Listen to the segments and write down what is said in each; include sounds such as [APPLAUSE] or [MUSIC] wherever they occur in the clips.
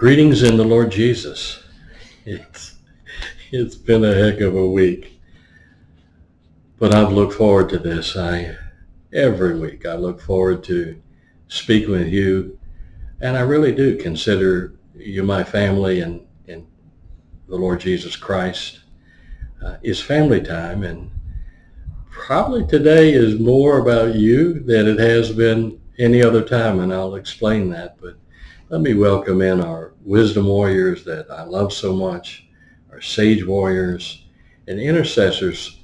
Greetings in the Lord Jesus. It's, it's been a heck of a week. But I've looked forward to this. I every week I look forward to speaking with you. And I really do consider you my family and, and the Lord Jesus Christ uh, is family time. And probably today is more about you than it has been any other time. And I'll explain that. But let me welcome in our wisdom warriors that I love so much, our sage warriors and intercessors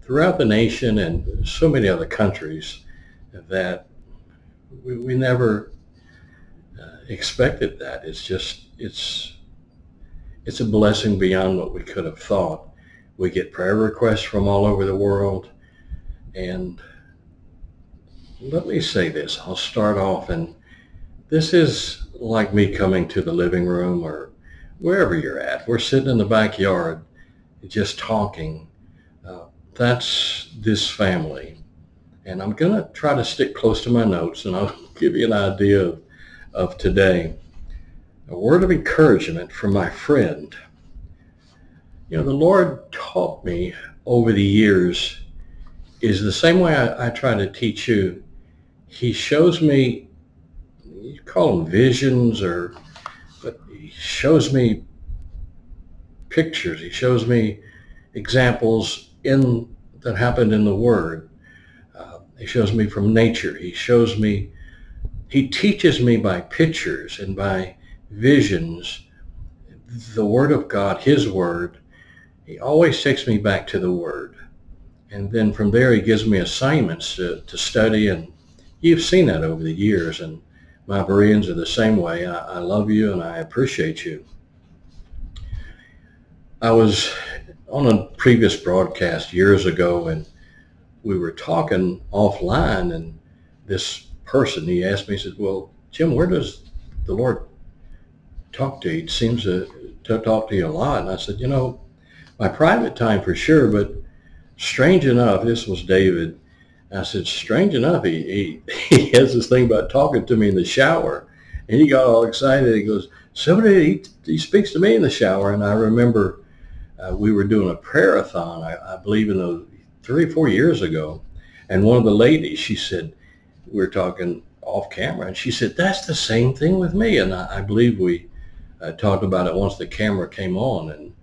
throughout the nation and so many other countries that we, we never uh, expected that. It's just, it's, it's a blessing beyond what we could have thought. We get prayer requests from all over the world. And let me say this. I'll start off and this is like me coming to the living room or wherever you're at. We're sitting in the backyard just talking. Uh, that's this family. And I'm going to try to stick close to my notes and I'll [LAUGHS] give you an idea of, of today. A word of encouragement from my friend. You know, the Lord taught me over the years is the same way I, I try to teach you. He shows me call them visions or, but he shows me pictures. He shows me examples in that happened in the Word. Uh, he shows me from nature. He shows me, he teaches me by pictures and by visions the Word of God, His Word. He always takes me back to the Word. And then from there, he gives me assignments to, to study. And you've seen that over the years. And my Bereans are the same way. I, I love you and I appreciate you. I was on a previous broadcast years ago and we were talking offline and this person, he asked me, he said, well, Jim, where does the Lord talk to you? Seems to, to talk to you a lot. And I said, you know, my private time for sure, but strange enough, this was David, I said, strange enough, he, he, [LAUGHS] he has this thing about talking to me in the shower. And he got all excited. He goes, somebody, he, he speaks to me in the shower. And I remember uh, we were doing a prayer-a-thon, I, I believe in three or four years ago. And one of the ladies, she said, we were talking off camera, and she said, that's the same thing with me. And I, I believe we uh, talked about it once the camera came on. And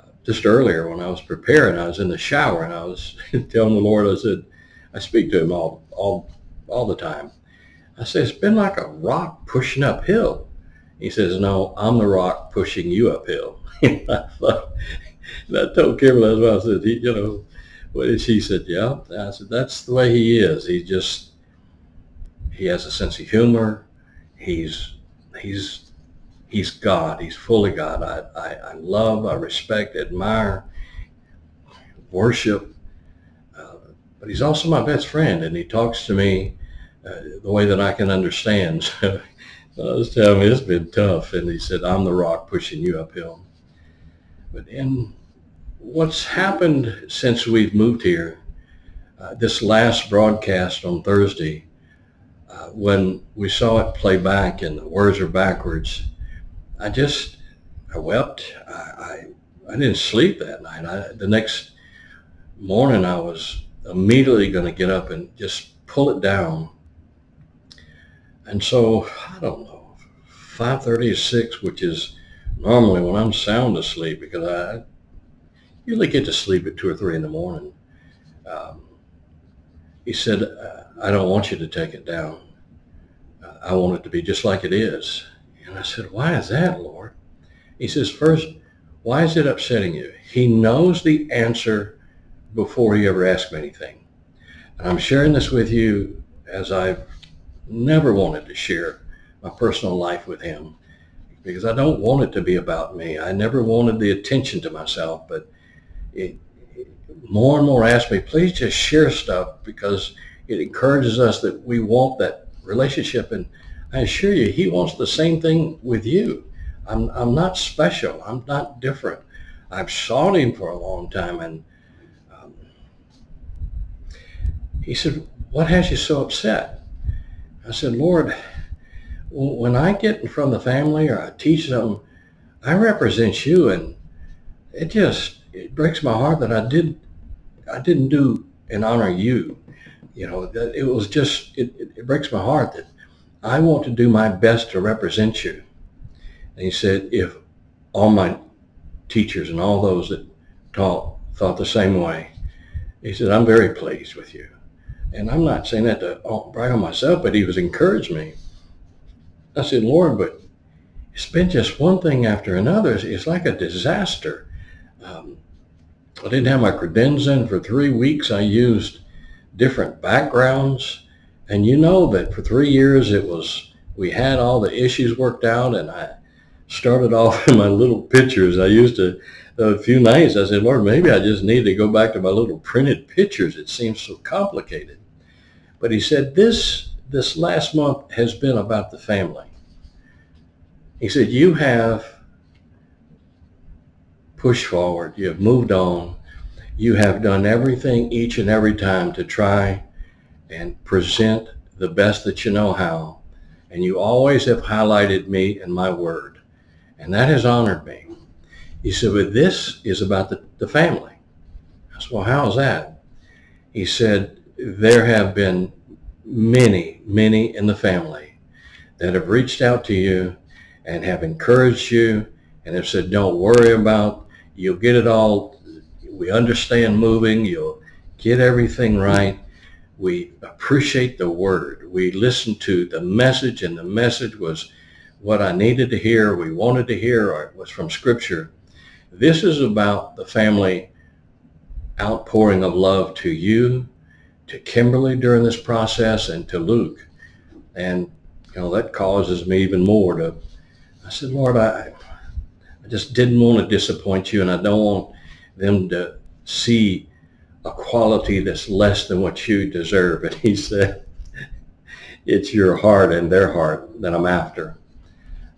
uh, just earlier when I was preparing, I was in the shower and I was [LAUGHS] telling the Lord, I said, I speak to him all, all, all the time. I say, it's been like a rock pushing uphill. He says, no, I'm the rock pushing you uphill. [LAUGHS] and I thought, told Kimberly, well, I said, he, you know, what she said, yeah. I said, that's the way he is. He just, he has a sense of humor. He's, he's, he's God. He's fully God. I, I, I love, I respect, admire, worship but he's also my best friend, and he talks to me uh, the way that I can understand. [LAUGHS] So I was telling him it's been tough, and he said, "I'm the rock pushing you uphill." But in what's happened since we've moved here, uh, this last broadcast on Thursday, uh, when we saw it play back and the words are backwards, I just I wept. I I, I didn't sleep that night. I, the next morning, I was immediately going to get up and just pull it down. And so, I don't know, 5.30 or 6, which is normally when I'm sound asleep because I usually get to sleep at 2 or 3 in the morning. Um, he said, I don't want you to take it down. I want it to be just like it is. And I said, why is that, Lord? He says, first, why is it upsetting you? He knows the answer before he ever asked me anything. And I'm sharing this with you as I've never wanted to share my personal life with him because I don't want it to be about me. I never wanted the attention to myself, but it, it, more and more asked me, please just share stuff because it encourages us that we want that relationship. And I assure you, he wants the same thing with you. I'm, I'm not special. I'm not different. I've sought him for a long time and he said, what has you so upset? I said, Lord, when I get in front of the family or I teach them, I represent you, and it just it breaks my heart that I did I didn't do and honor you. You know, that it was just it, it breaks my heart that I want to do my best to represent you. And he said, if all my teachers and all those that taught thought the same way, he said, I'm very pleased with you. And I'm not saying that to brag on myself, but he was encouraging me. I said, Lord, but it's been just one thing after another. It's like a disaster. Um, I didn't have my credenza in for three weeks. I used different backgrounds. And you know that for three years it was, we had all the issues worked out and I started [LAUGHS] off in my little pictures. I used to, a few nights, I said, Lord, maybe I just need to go back to my little printed pictures. It seems so complicated. But he said, this, this last month has been about the family. He said, you have pushed forward. You have moved on. You have done everything each and every time to try and present the best that you know how. And you always have highlighted me and my word. And that has honored me. He said, but this is about the, the family. I said, well, how's that? He said, there have been many, many in the family that have reached out to you and have encouraged you and have said, don't worry about, you'll get it all. We understand moving. You'll get everything right. We appreciate the word. We listened to the message and the message was what I needed to hear, we wanted to hear, or it was from scripture. This is about the family outpouring of love to you, to Kimberly during this process, and to Luke. And, you know, that causes me even more to, I said, Lord, I, I just didn't want to disappoint you, and I don't want them to see a quality that's less than what you deserve. And he said, it's your heart and their heart that I'm after.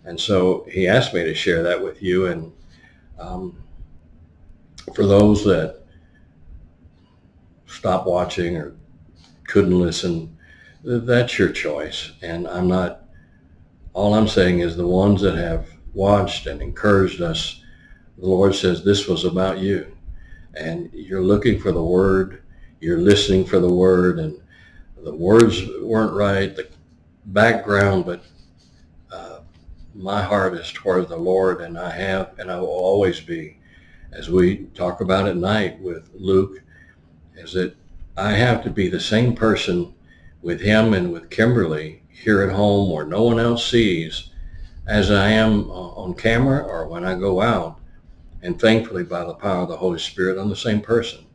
And so he asked me to share that with you. And um, for those that stop watching or couldn't listen, that's your choice. And I'm not, all I'm saying is the ones that have watched and encouraged us, the Lord says this was about you. And you're looking for the word, you're listening for the word, and the words weren't right, the background, but uh, my heart is toward the Lord, and I have, and I will always be. As we talk about at night with Luke, is that I have to be the same person with him and with Kimberly here at home where no one else sees as I am uh, on camera or when I go out. And thankfully, by the power of the Holy Spirit, I'm the same person.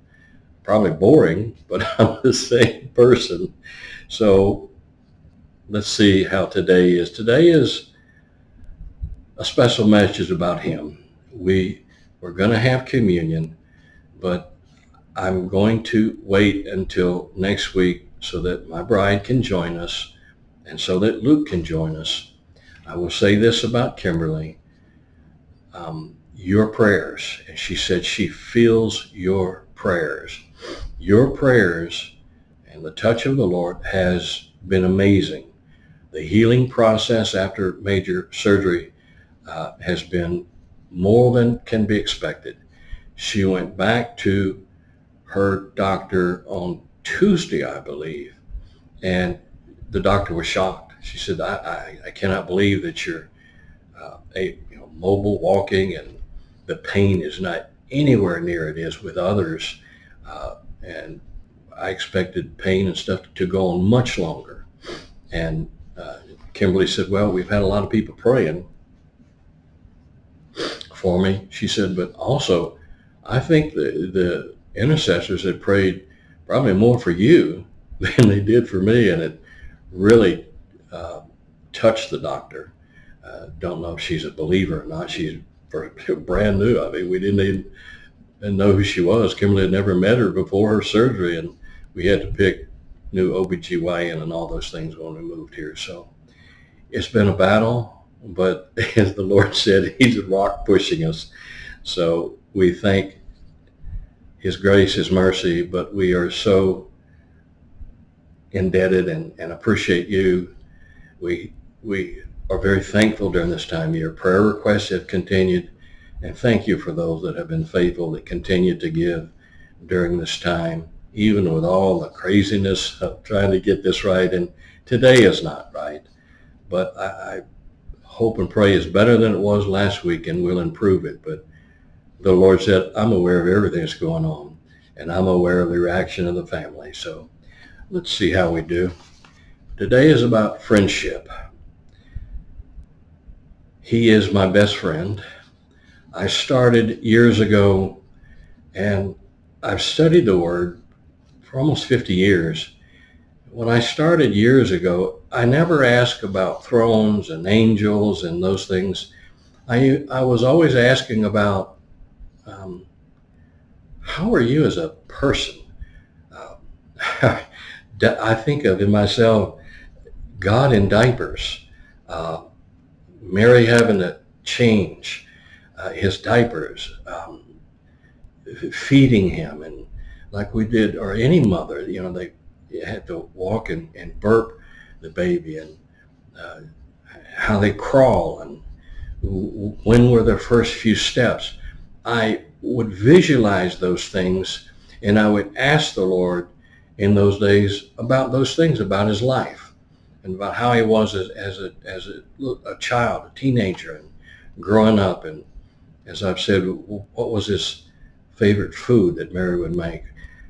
Probably boring, [LAUGHS] but I'm the same person. So let's see how today is. Today is a special message about him. We we're going to have communion, but I'm going to wait until next week so that my bride can join us and so that Luke can join us. I will say this about Kimberly. Um, your prayers, and she said she feels your prayers. Your prayers and the touch of the Lord has been amazing. The healing process after major surgery uh, has been more than can be expected. She went back to her doctor on Tuesday, I believe, and the doctor was shocked. She said, I, I, I cannot believe that you're uh, a, you know, mobile walking and the pain is not anywhere near it is with others. Uh, and I expected pain and stuff to go on much longer. And uh, Kimberly said, well, we've had a lot of people praying for me. She said, but also, I think the, the intercessors had prayed probably more for you [LAUGHS] than they did for me, and it really uh, touched the doctor. Uh, don't know if she's a believer or not. She's [LAUGHS] brand new. I mean, we didn't even know who she was. Kimberly had never met her before her surgery, and we had to pick new OBGYN and all those things when we moved here. So it's been a battle but [LAUGHS] as the Lord said, He's a rock pushing us. So we thank His grace, His mercy, but we are so indebted and, and appreciate you. We we are very thankful during this time year. Prayer requests have continued, and thank you for those that have been faithful that continue to give during this time, even with all the craziness of trying to get this right. And today is not right, but I, I hope and pray is better than it was last week, and we'll improve it. But the Lord said, I'm aware of everything that's going on, and I'm aware of the reaction of the family. So let's see how we do. Today is about friendship. He is my best friend. I started years ago and I've studied the word for almost 50 years. When I started years ago, I never asked about thrones and angels and those things. I, I was always asking about um, how are you as a person? Uh, [LAUGHS] I think of in myself God in diapers. Uh, Mary having to change uh, his diapers, um, feeding him, and like we did, or any mother, you know, they had to walk and, and burp the baby, and uh, how they crawl, and when were their first few steps. I would visualize those things, and I would ask the Lord in those days about those things, about his life and about how he was as, as a as a, a child, a teenager, and growing up. And as I've said, what was his favorite food that Mary would make?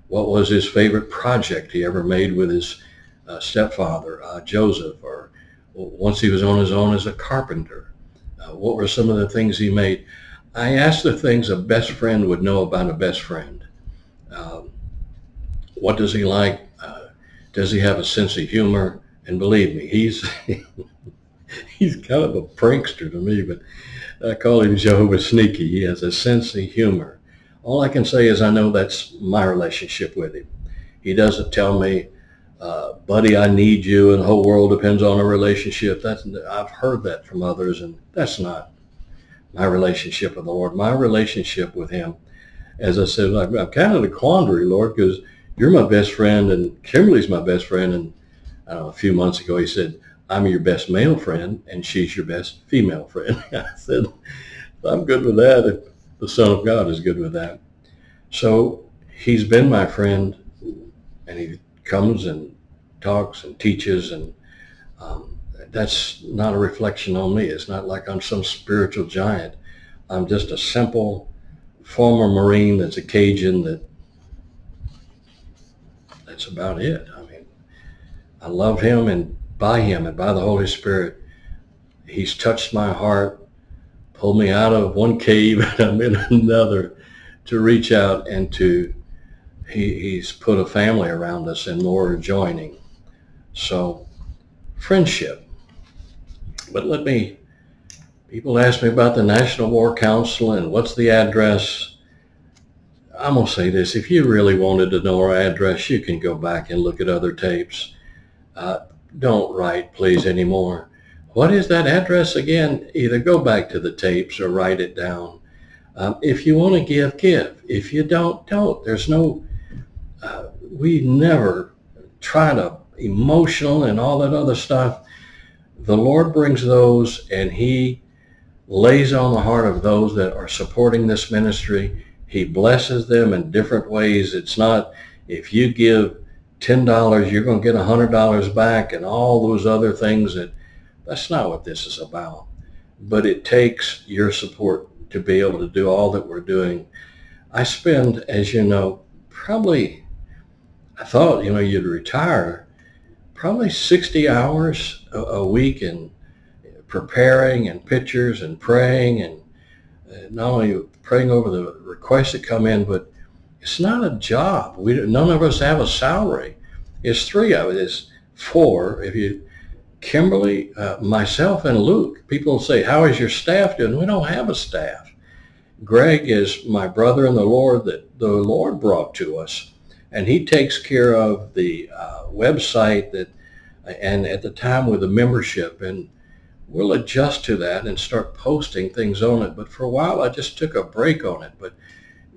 What was his favorite project he ever made with his uh, stepfather, uh, Joseph, or once he was on his own as a carpenter? Uh, what were some of the things he made? I asked the things a best friend would know about a best friend. Um, what does he like? Uh, does he have a sense of humor? And believe me, he's [LAUGHS] he's kind of a prankster to me, but I call him Jehovah Sneaky. He has a sense of humor. All I can say is I know that's my relationship with him. He doesn't tell me, uh, buddy, I need you and the whole world depends on a relationship. That's I've heard that from others, and that's not my relationship with the Lord. My relationship with him, as I said, I'm, I'm kind of in a quandary, Lord, because you're my best friend and Kimberly's my best friend, and uh, a few months ago, he said, I'm your best male friend and she's your best female friend. [LAUGHS] I said, I'm good with that if the Son of God is good with that. So he's been my friend and he comes and talks and teaches and um, that's not a reflection on me. It's not like I'm some spiritual giant. I'm just a simple former Marine that's a Cajun that that's about it. I mean, I love him and by him and by the Holy Spirit, he's touched my heart, pulled me out of one cave [LAUGHS] and I'm in another to reach out and to, he, he's put a family around us and more joining. So friendship. But let me, people ask me about the National War Council and what's the address. I'm going to say this. If you really wanted to know our address, you can go back and look at other tapes uh, don't write, please, anymore. What is that address again? Either go back to the tapes or write it down. Um, if you want to give, give. If you don't, don't. There's no, uh, we never try to emotional and all that other stuff. The Lord brings those and he lays on the heart of those that are supporting this ministry. He blesses them in different ways. It's not if you give $10, you're going to get $100 back and all those other things that that's not what this is about. But it takes your support to be able to do all that we're doing. I spend, as you know, probably, I thought, you know, you'd retire, probably 60 hours a, a week in preparing and pictures and praying and not only praying over the requests that come in, but it's not a job. We none of us have a salary. It's three of it. It's four. If you Kimberly, uh, myself, and Luke. People say, "How is your staff doing?" We don't have a staff. Greg is my brother in the Lord that the Lord brought to us, and he takes care of the uh, website that, and at the time with the membership, and we'll adjust to that and start posting things on it. But for a while, I just took a break on it. But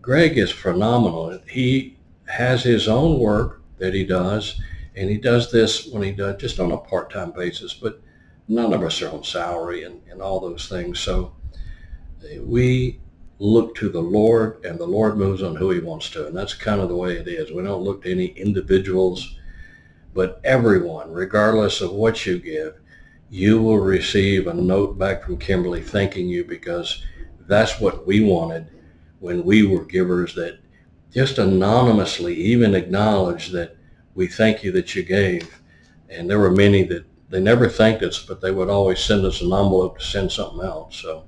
Greg is phenomenal. He has his own work that he does, and he does this when he does just on a part-time basis. But none of us are on salary and, and all those things. So we look to the Lord and the Lord moves on who he wants to. And that's kind of the way it is. We don't look to any individuals, but everyone, regardless of what you give, you will receive a note back from Kimberly thanking you because that's what we wanted when we were givers that just anonymously even acknowledge that we thank you that you gave. And there were many that they never thanked us, but they would always send us an envelope to send something else. So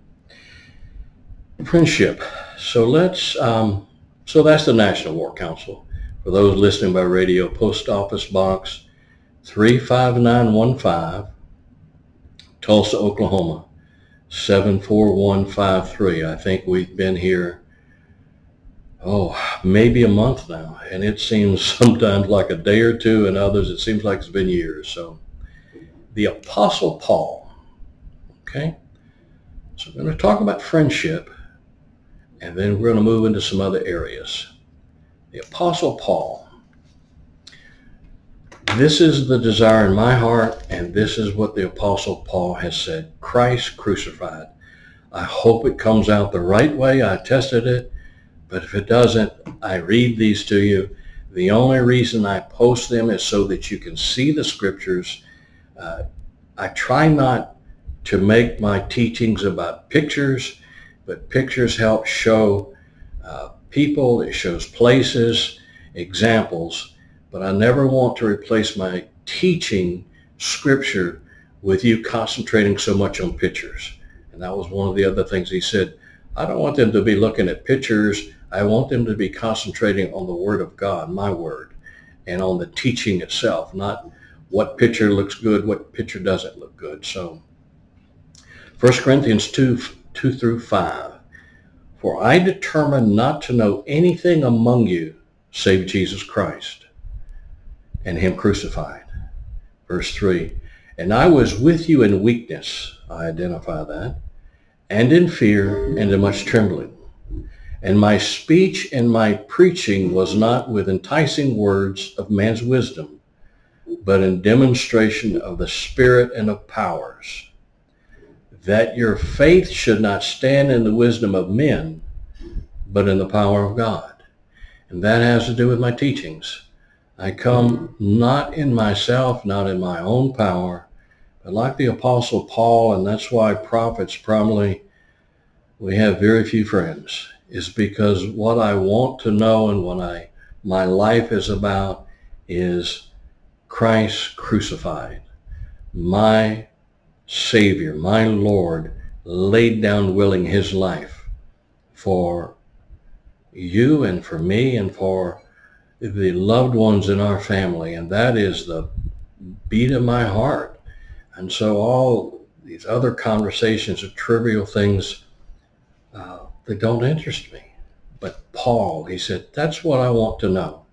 friendship. So let's, um, so that's the National War Council. For those listening by radio, Post Office Box 35915, Tulsa, Oklahoma, 74153. I think we've been here, oh, maybe a month now. And it seems [LAUGHS] sometimes like a day or two, and others it seems like it's been years. So the Apostle Paul, okay? So we're going to talk about friendship, and then we're going to move into some other areas. The Apostle Paul. This is the desire in my heart, and this is what the Apostle Paul has said. Christ crucified. I hope it comes out the right way. I tested it, but if it doesn't, I read these to you. The only reason I post them is so that you can see the scriptures. Uh, I try not to make my teachings about pictures, but pictures help show uh, people. It shows places, examples but I never want to replace my teaching scripture with you concentrating so much on pictures. And that was one of the other things he said. I don't want them to be looking at pictures. I want them to be concentrating on the word of God, my word, and on the teaching itself, not what picture looks good, what picture doesn't look good. So 1 Corinthians 2, 2 through 5. For I determined not to know anything among you save Jesus Christ and him crucified. Verse 3, And I was with you in weakness, I identify that, and in fear and in much trembling. And my speech and my preaching was not with enticing words of man's wisdom, but in demonstration of the Spirit and of powers, that your faith should not stand in the wisdom of men, but in the power of God. And that has to do with my teachings. I come not in myself, not in my own power, but like the Apostle Paul, and that's why prophets probably, we have very few friends, is because what I want to know and what I, my life is about is Christ crucified. My Savior, my Lord, laid down willing his life for you and for me and for the loved ones in our family, and that is the beat of my heart. And so all these other conversations are trivial things uh, that don't interest me. But Paul, he said, that's what I want to know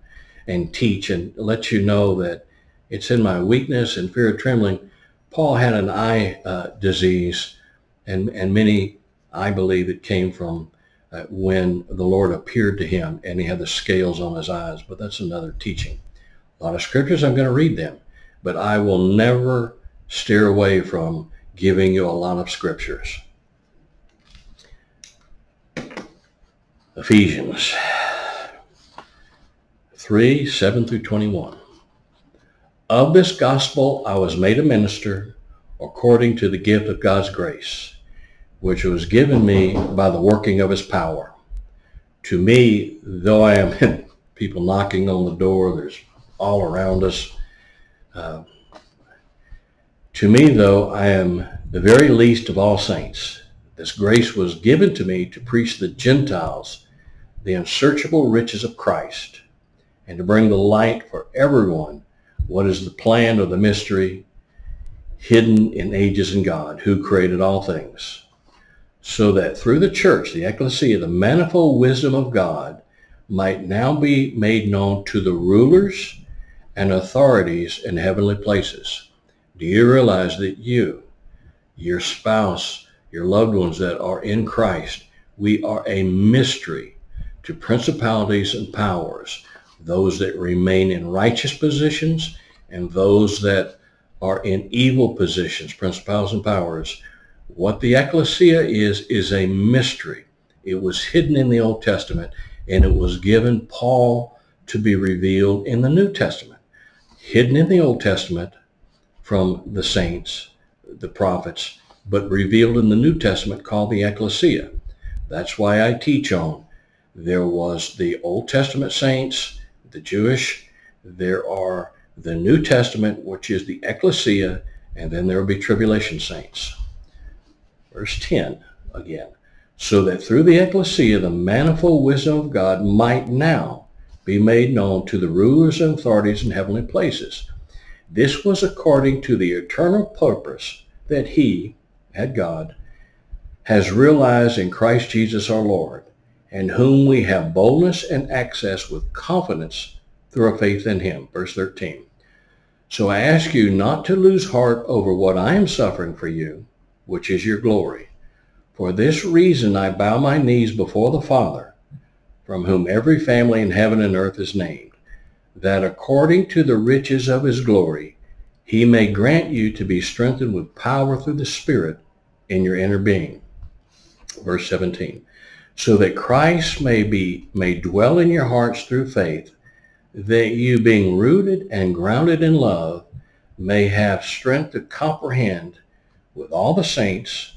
and teach and let you know that it's in my weakness and fear of trembling. Paul had an eye uh, disease, and, and many, I believe, it came from uh, when the Lord appeared to him and he had the scales on his eyes. But that's another teaching. A lot of scriptures, I'm going to read them, but I will never steer away from giving you a lot of scriptures. Ephesians 3, 7 through 21. Of this gospel I was made a minister according to the gift of God's grace which was given me by the working of his power. To me, though I am [LAUGHS] people knocking on the door, there's all around us. Uh, to me, though, I am the very least of all saints. This grace was given to me to preach the Gentiles the unsearchable riches of Christ and to bring the light for everyone what is the plan of the mystery hidden in ages in God who created all things so that through the church, the ecclesia, the manifold wisdom of God might now be made known to the rulers and authorities in heavenly places. Do you realize that you, your spouse, your loved ones that are in Christ, we are a mystery to principalities and powers, those that remain in righteous positions and those that are in evil positions, principalities and powers. What the ecclesia is, is a mystery. It was hidden in the Old Testament and it was given Paul to be revealed in the New Testament. Hidden in the Old Testament from the saints, the prophets, but revealed in the New Testament called the ecclesia. That's why I teach on. There was the Old Testament saints, the Jewish. There are the New Testament, which is the ecclesia, and then there will be tribulation saints. Verse 10 again. So that through the ecclesia the manifold wisdom of God might now be made known to the rulers and authorities in heavenly places. This was according to the eternal purpose that he, had God, has realized in Christ Jesus our Lord, in whom we have boldness and access with confidence through our faith in him. Verse 13. So I ask you not to lose heart over what I am suffering for you, which is your glory. For this reason I bow my knees before the Father, from whom every family in heaven and earth is named, that according to the riches of his glory, he may grant you to be strengthened with power through the Spirit in your inner being. Verse 17. So that Christ may be may dwell in your hearts through faith, that you being rooted and grounded in love may have strength to comprehend with all the saints,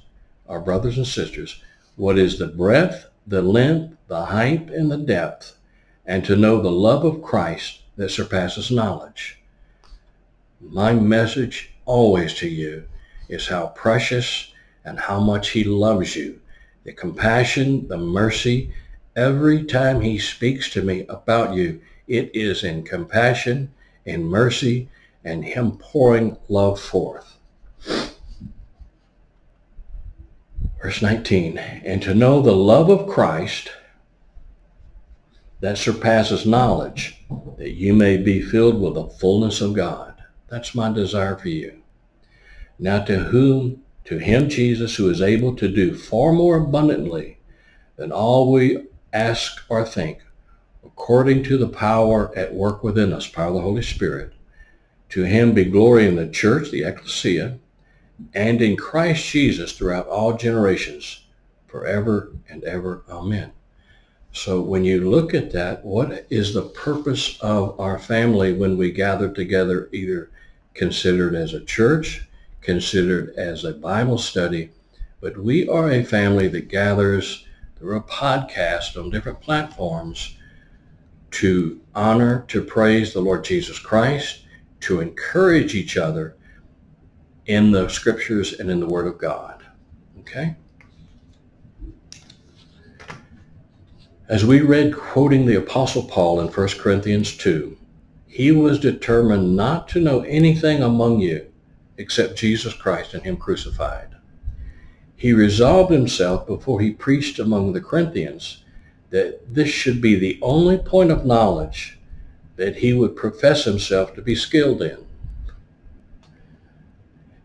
our brothers and sisters, what is the breadth, the length, the height, and the depth, and to know the love of Christ that surpasses knowledge. My message always to you is how precious and how much he loves you. The compassion, the mercy, every time he speaks to me about you, it is in compassion, in mercy, and him pouring love forth. Verse 19, and to know the love of Christ that surpasses knowledge, that you may be filled with the fullness of God. That's my desire for you. Now to whom, to him Jesus, who is able to do far more abundantly than all we ask or think, according to the power at work within us, power of the Holy Spirit. To him be glory in the church, the ecclesia, and in Christ Jesus throughout all generations, forever and ever. Amen. So when you look at that, what is the purpose of our family when we gather together, either considered as a church, considered as a Bible study, but we are a family that gathers through a podcast on different platforms to honor, to praise the Lord Jesus Christ, to encourage each other in the scriptures and in the Word of God. Okay? As we read quoting the Apostle Paul in 1 Corinthians 2, he was determined not to know anything among you except Jesus Christ and him crucified. He resolved himself before he preached among the Corinthians that this should be the only point of knowledge that he would profess himself to be skilled in.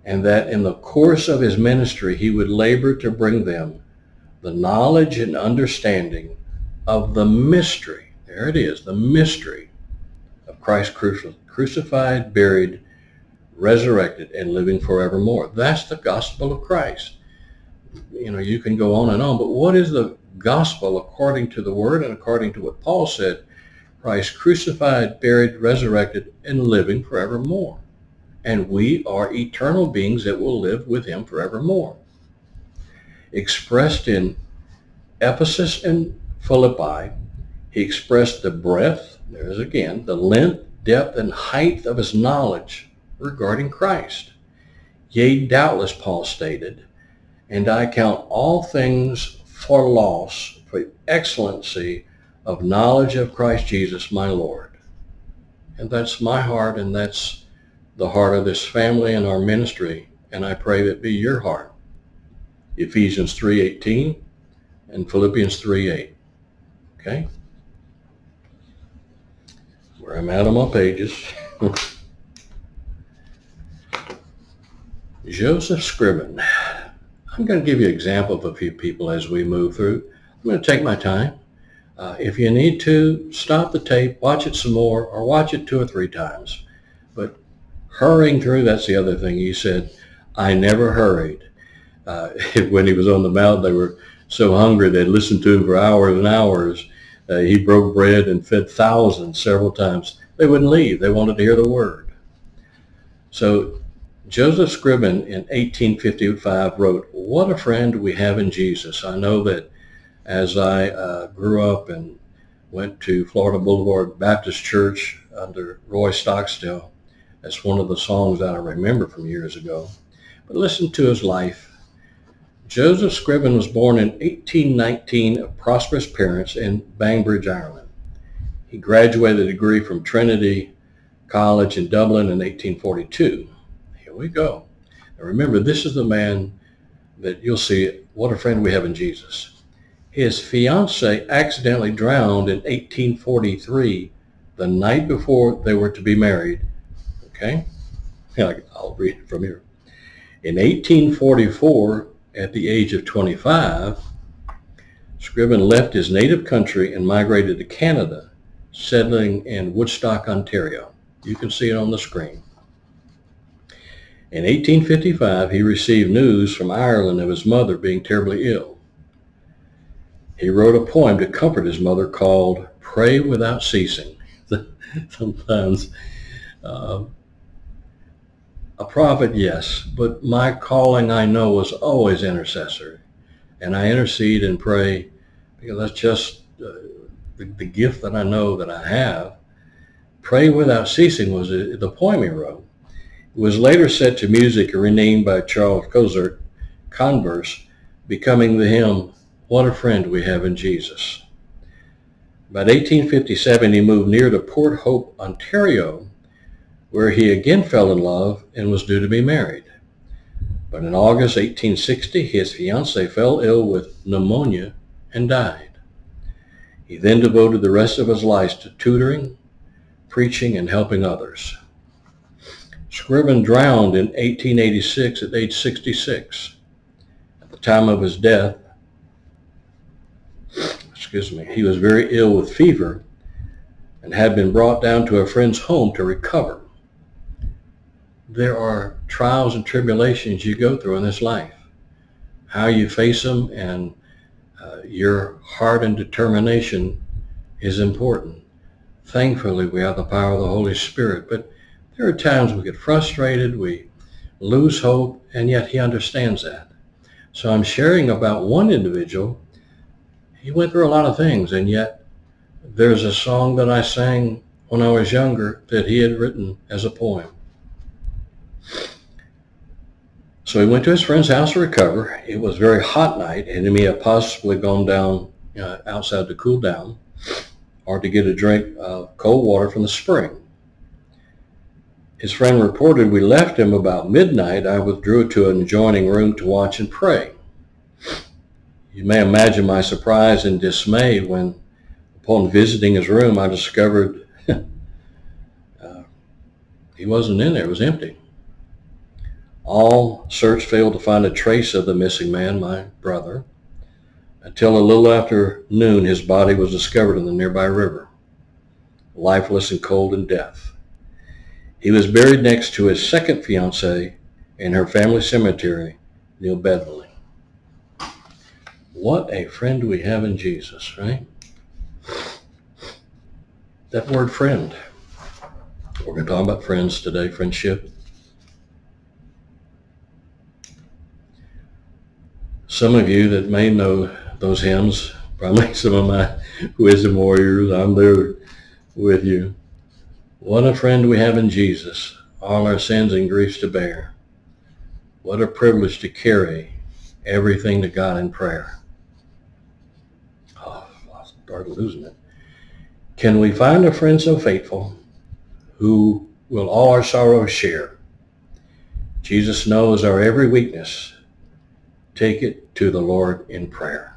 And that in the course of his ministry, he would labor to bring them the knowledge and understanding of the mystery. There it is, the mystery of Christ crucified, buried, resurrected, and living forevermore. That's the gospel of Christ. You know, you can go on and on, but what is the gospel according to the word and according to what Paul said, Christ crucified, buried, resurrected, and living forevermore. And we are eternal beings that will live with him forevermore. Expressed in Ephesus and Philippi, he expressed the breadth, there's again, the length, depth, and height of his knowledge regarding Christ. Yea, doubtless, Paul stated, and I count all things for loss, for the excellency of knowledge of Christ Jesus my Lord. And that's my heart, and that's the heart of this family and our ministry, and I pray that be your heart. Ephesians 3.18 and Philippians 3.8. Okay? Where I'm at on my pages. [LAUGHS] Joseph Scriven. I'm going to give you an example of a few people as we move through. I'm going to take my time. Uh, if you need to, stop the tape, watch it some more, or watch it two or three times. But hurrying through. That's the other thing. He said, I never hurried. Uh, [LAUGHS] when he was on the mountain, they were so hungry they'd listen to him for hours and hours. Uh, he broke bread and fed thousands several times. They wouldn't leave. They wanted to hear the word. So Joseph Scriven in 1855 wrote, What a friend we have in Jesus. I know that as I uh, grew up and went to Florida Boulevard Baptist Church under Roy Stockstill, that's one of the songs that I remember from years ago. But listen to his life. Joseph Scriven was born in 1819 of prosperous parents in Banbridge, Ireland. He graduated a degree from Trinity College in Dublin in 1842. Here we go. Now remember, this is the man that you'll see, what a friend we have in Jesus. His fiancee accidentally drowned in 1843, the night before they were to be married. Okay? I'll read it from here. In 1844, at the age of 25, Scriven left his native country and migrated to Canada, settling in Woodstock, Ontario. You can see it on the screen. In 1855, he received news from Ireland of his mother being terribly ill. He wrote a poem to comfort his mother called Pray Without Ceasing. [LAUGHS] Sometimes uh, a prophet, yes, but my calling I know was always intercessor. And I intercede and pray because that's just uh, the, the, gift that I know that I have. Pray without ceasing was the poem he wrote. Was later set to music and renamed by Charles Crozat, Converse, becoming the hymn, What a Friend We Have in Jesus. By 1857, he moved near to Port Hope, Ontario, where he again fell in love and was due to be married. But in August 1860, his fiancée fell ill with pneumonia and died. He then devoted the rest of his life to tutoring, preaching, and helping others. Scriven drowned in 1886 at age 66. At the time of his death, excuse me, he was very ill with fever and had been brought down to a friend's home to recover there are trials and tribulations you go through in this life. How you face them and uh, your heart and determination is important. Thankfully, we have the power of the Holy Spirit, but there are times we get frustrated, we lose hope, and yet he understands that. So I'm sharing about one individual. He went through a lot of things, and yet there's a song that I sang when I was younger that he had written as a poem. So he went to his friend's house to recover. It was a very hot night, and he may have possibly gone down uh, outside to cool down or to get a drink of cold water from the spring. His friend reported we left him about midnight. I withdrew to an adjoining room to watch and pray. You may imagine my surprise and dismay when, upon visiting his room, I discovered [LAUGHS] uh, he wasn't in there. It was empty. All search failed to find a trace of the missing man, my brother, until a little after noon his body was discovered in the nearby river, lifeless and cold in death. He was buried next to his second fiancee in her family cemetery near Bewdley. What a friend we have in Jesus, right? That word friend. We're going to talk about friends today, friendship. some of you that may know those hymns, probably [LAUGHS] some of my wisdom warriors, I'm there with you. What a friend we have in Jesus, all our sins and griefs to bear. What a privilege to carry everything to God in prayer. Oh, I started losing it. Can we find a friend so faithful who will all our sorrows share? Jesus knows our every weakness Take it to the Lord in prayer.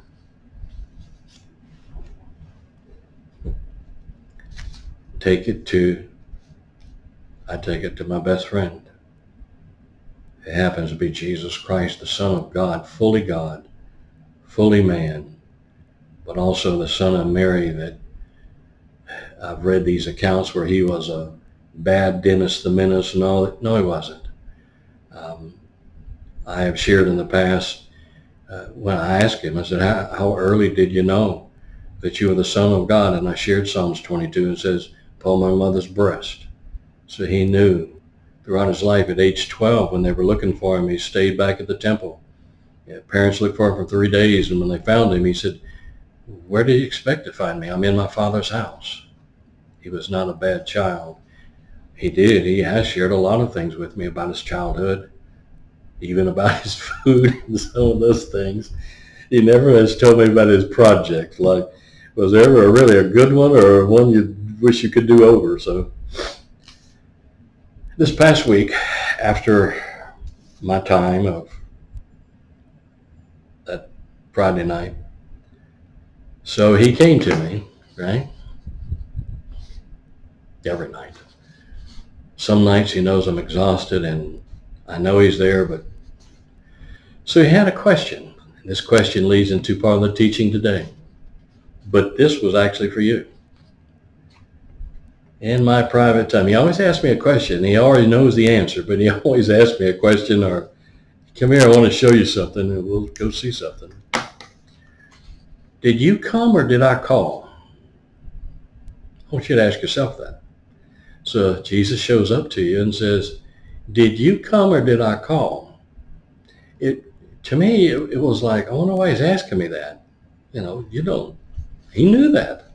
Take it to, I take it to my best friend. It happens to be Jesus Christ, the Son of God, fully God, fully man, but also the Son of Mary that I've read these accounts where he was a bad Dennis the Menace that. No, he wasn't. Um, I have shared in the past uh, when I asked him, I said, how, how early did you know that you were the Son of God? And I shared Psalms 22 and says, upon my mother's breast. So he knew throughout his life at age 12 when they were looking for him, he stayed back at the temple. Yeah, parents looked for him for three days, and when they found him, he said, where do you expect to find me? I'm in my father's house. He was not a bad child. He did. He has shared a lot of things with me about his childhood even about his [LAUGHS] food and some of those things. He never has told me about his projects. Like, was there ever really a good one or one you wish you could do over? So, this past week, after my time of that Friday night, so he came to me, right? Every night. Some nights he knows I'm exhausted and I know he's there, but so he had a question. This question leads into part of the teaching today. But this was actually for you. In my private time, he always asks me a question. He already knows the answer, but he [LAUGHS] always asks me a question or, come here, I want to show you something, and we'll go see something. Did you come or did I call? I want you to ask yourself that. So Jesus shows up to you and says, did you come or did I call? It to me it, it was like oh, I wonder why he's asking me that. You know, you don't. He knew that,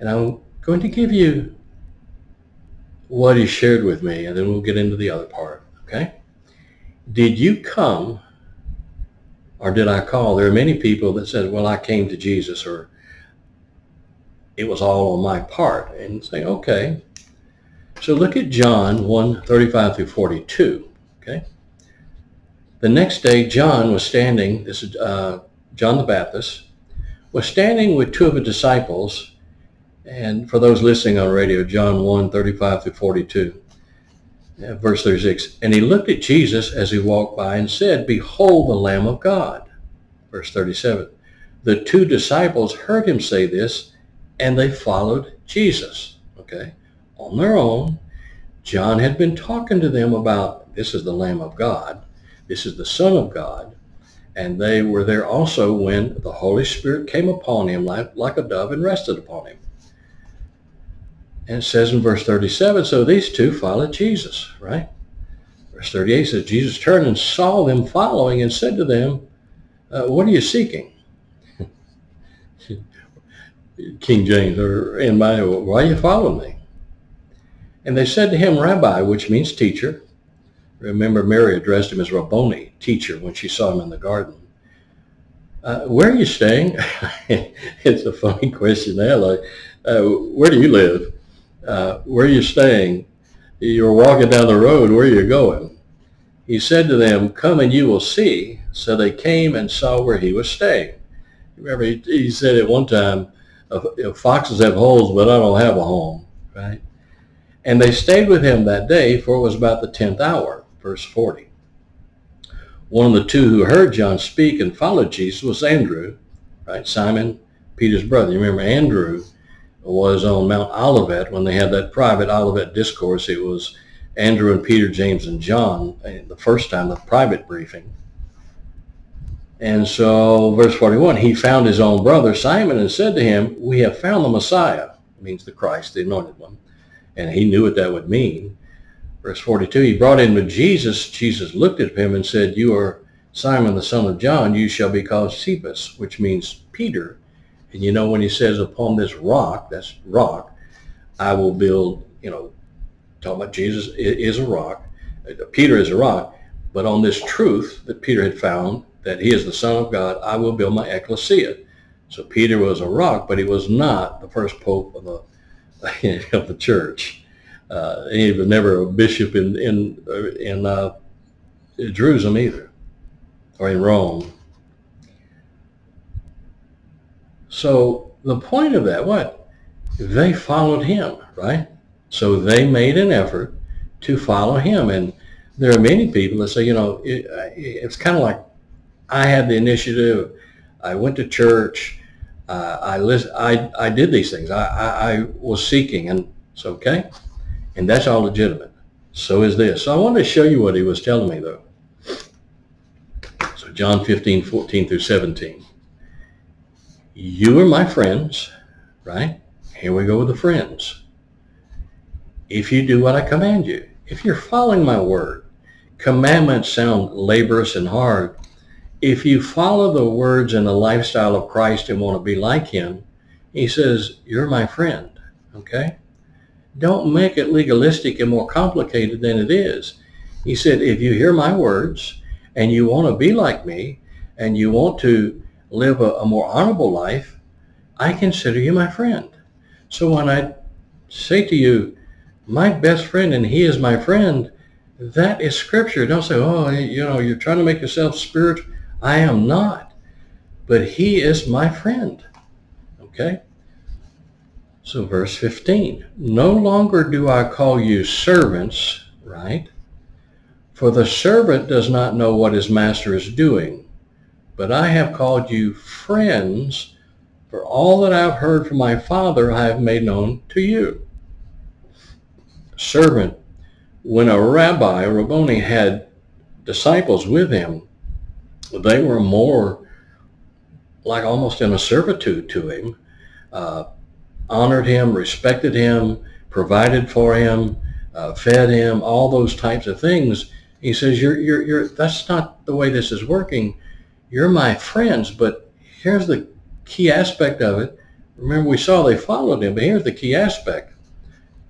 and I'm going to give you what he shared with me, and then we'll get into the other part. Okay? Did you come or did I call? There are many people that said, "Well, I came to Jesus," or it was all on my part, and say, "Okay." So look at John 1, 35 through 42. Okay. The next day, John was standing, this is uh, John the Baptist, was standing with two of his disciples. And for those listening on radio, John 1, 35 through 42, verse 36. And he looked at Jesus as he walked by and said, Behold the Lamb of God. Verse 37. The two disciples heard him say this, and they followed Jesus. Okay on their own. John had been talking to them about this is the Lamb of God, this is the Son of God, and they were there also when the Holy Spirit came upon him like, like a dove and rested upon him. And it says in verse 37, so these two followed Jesus, right? Verse 38 says, Jesus turned and saw them following and said to them, uh, what are you seeking? [LAUGHS] King James, or in my, why are you following me? And they said to him, Rabbi, which means teacher. Remember, Mary addressed him as Rabboni, teacher, when she saw him in the garden. Uh, where are you staying? [LAUGHS] it's a funny question there. Like, uh, where do you live? Uh, where are you staying? You're walking down the road. Where are you going? He said to them, come and you will see. So they came and saw where he was staying. Remember, he, he said at one time, foxes have holes, but I don't have a home, right? And they stayed with him that day, for it was about the tenth hour, verse 40. One of the two who heard John speak and followed Jesus was Andrew, right? Simon, Peter's brother. You remember Andrew was on Mount Olivet when they had that private Olivet discourse. It was Andrew and Peter, James, and John eh, the first time, the private briefing. And so, verse 41, he found his own brother Simon and said to him, we have found the Messiah, means the Christ, the anointed one and he knew what that would mean. Verse 42, he brought in to Jesus. Jesus looked at him and said, you are Simon the son of John. You shall be called Cephas, which means Peter. And you know when he says, upon this rock, that's rock, I will build, you know, talking about Jesus is a rock. Peter is a rock. But on this truth that Peter had found, that he is the Son of God, I will build my ecclesia. So Peter was a rock, but he was not the first pope of the [LAUGHS] of the church. Uh, he was never a bishop in in in uh, Jerusalem either, or in Rome. So the point of that, what? They followed him, right? So they made an effort to follow him. And there are many people that say, you know, it, it's kind of like I had the initiative. I went to church uh, I, list, I, I did these things. I, I, I was seeking, and it's okay. And that's all legitimate. So is this. So I wanted to show you what he was telling me though. So John 15, 14 through 17. You are my friends, right? Here we go with the friends. If you do what I command you, if you're following my word, commandments sound laborious and hard. If you follow the words and the lifestyle of Christ and want to be like him, he says, you're my friend, okay? Don't make it legalistic and more complicated than it is. He said, if you hear my words and you want to be like me and you want to live a, a more honorable life, I consider you my friend. So when I say to you, my best friend and he is my friend, that is scripture. Don't say, oh, you know, you're trying to make yourself spiritual. I am not. But he is my friend. Okay? So verse 15, no longer do I call you servants, right? For the servant does not know what his master is doing, but I have called you friends, for all that I have heard from my Father I have made known to you servant, when a rabbi, Rabboni, had disciples with him, they were more like almost in a servitude to him, uh, honored him, respected him, provided for him, uh, fed him, all those types of things. He says, you're, you're, you're, that's not the way this is working. You're my friends, but here's the key aspect of it. Remember, we saw they followed him, but here's the key aspect.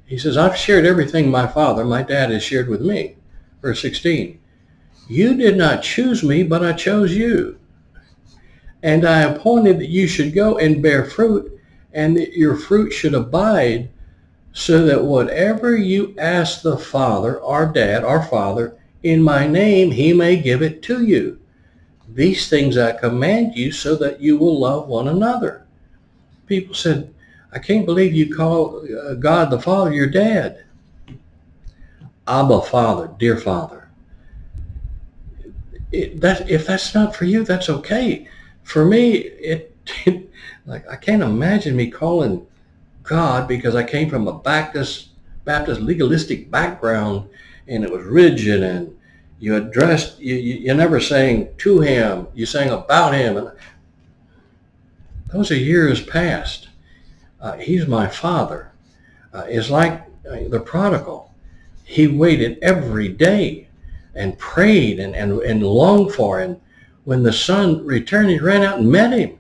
He says, I've shared everything my father, my dad, has shared with me. Verse 16, you did not choose me, but I chose you. And I appointed that you should go and bear fruit, and that your fruit should abide, so that whatever you ask the Father, our dad, our Father, in my name, he may give it to you. These things I command you so that you will love one another. People said, I can't believe you call uh, God the Father your dad. Abba Father, dear Father. It, that, if that's not for you, that's okay. For me, it, like I can't imagine me calling God because I came from a Baptist, Baptist legalistic background and it was rigid and you addressed, you, you, you're never saying to him, you saying about him. And those are years past. Uh, he's my father. Uh, it's like uh, the prodigal. He waited every day and prayed and, and, and longed for him. When the son returned, he ran out and met him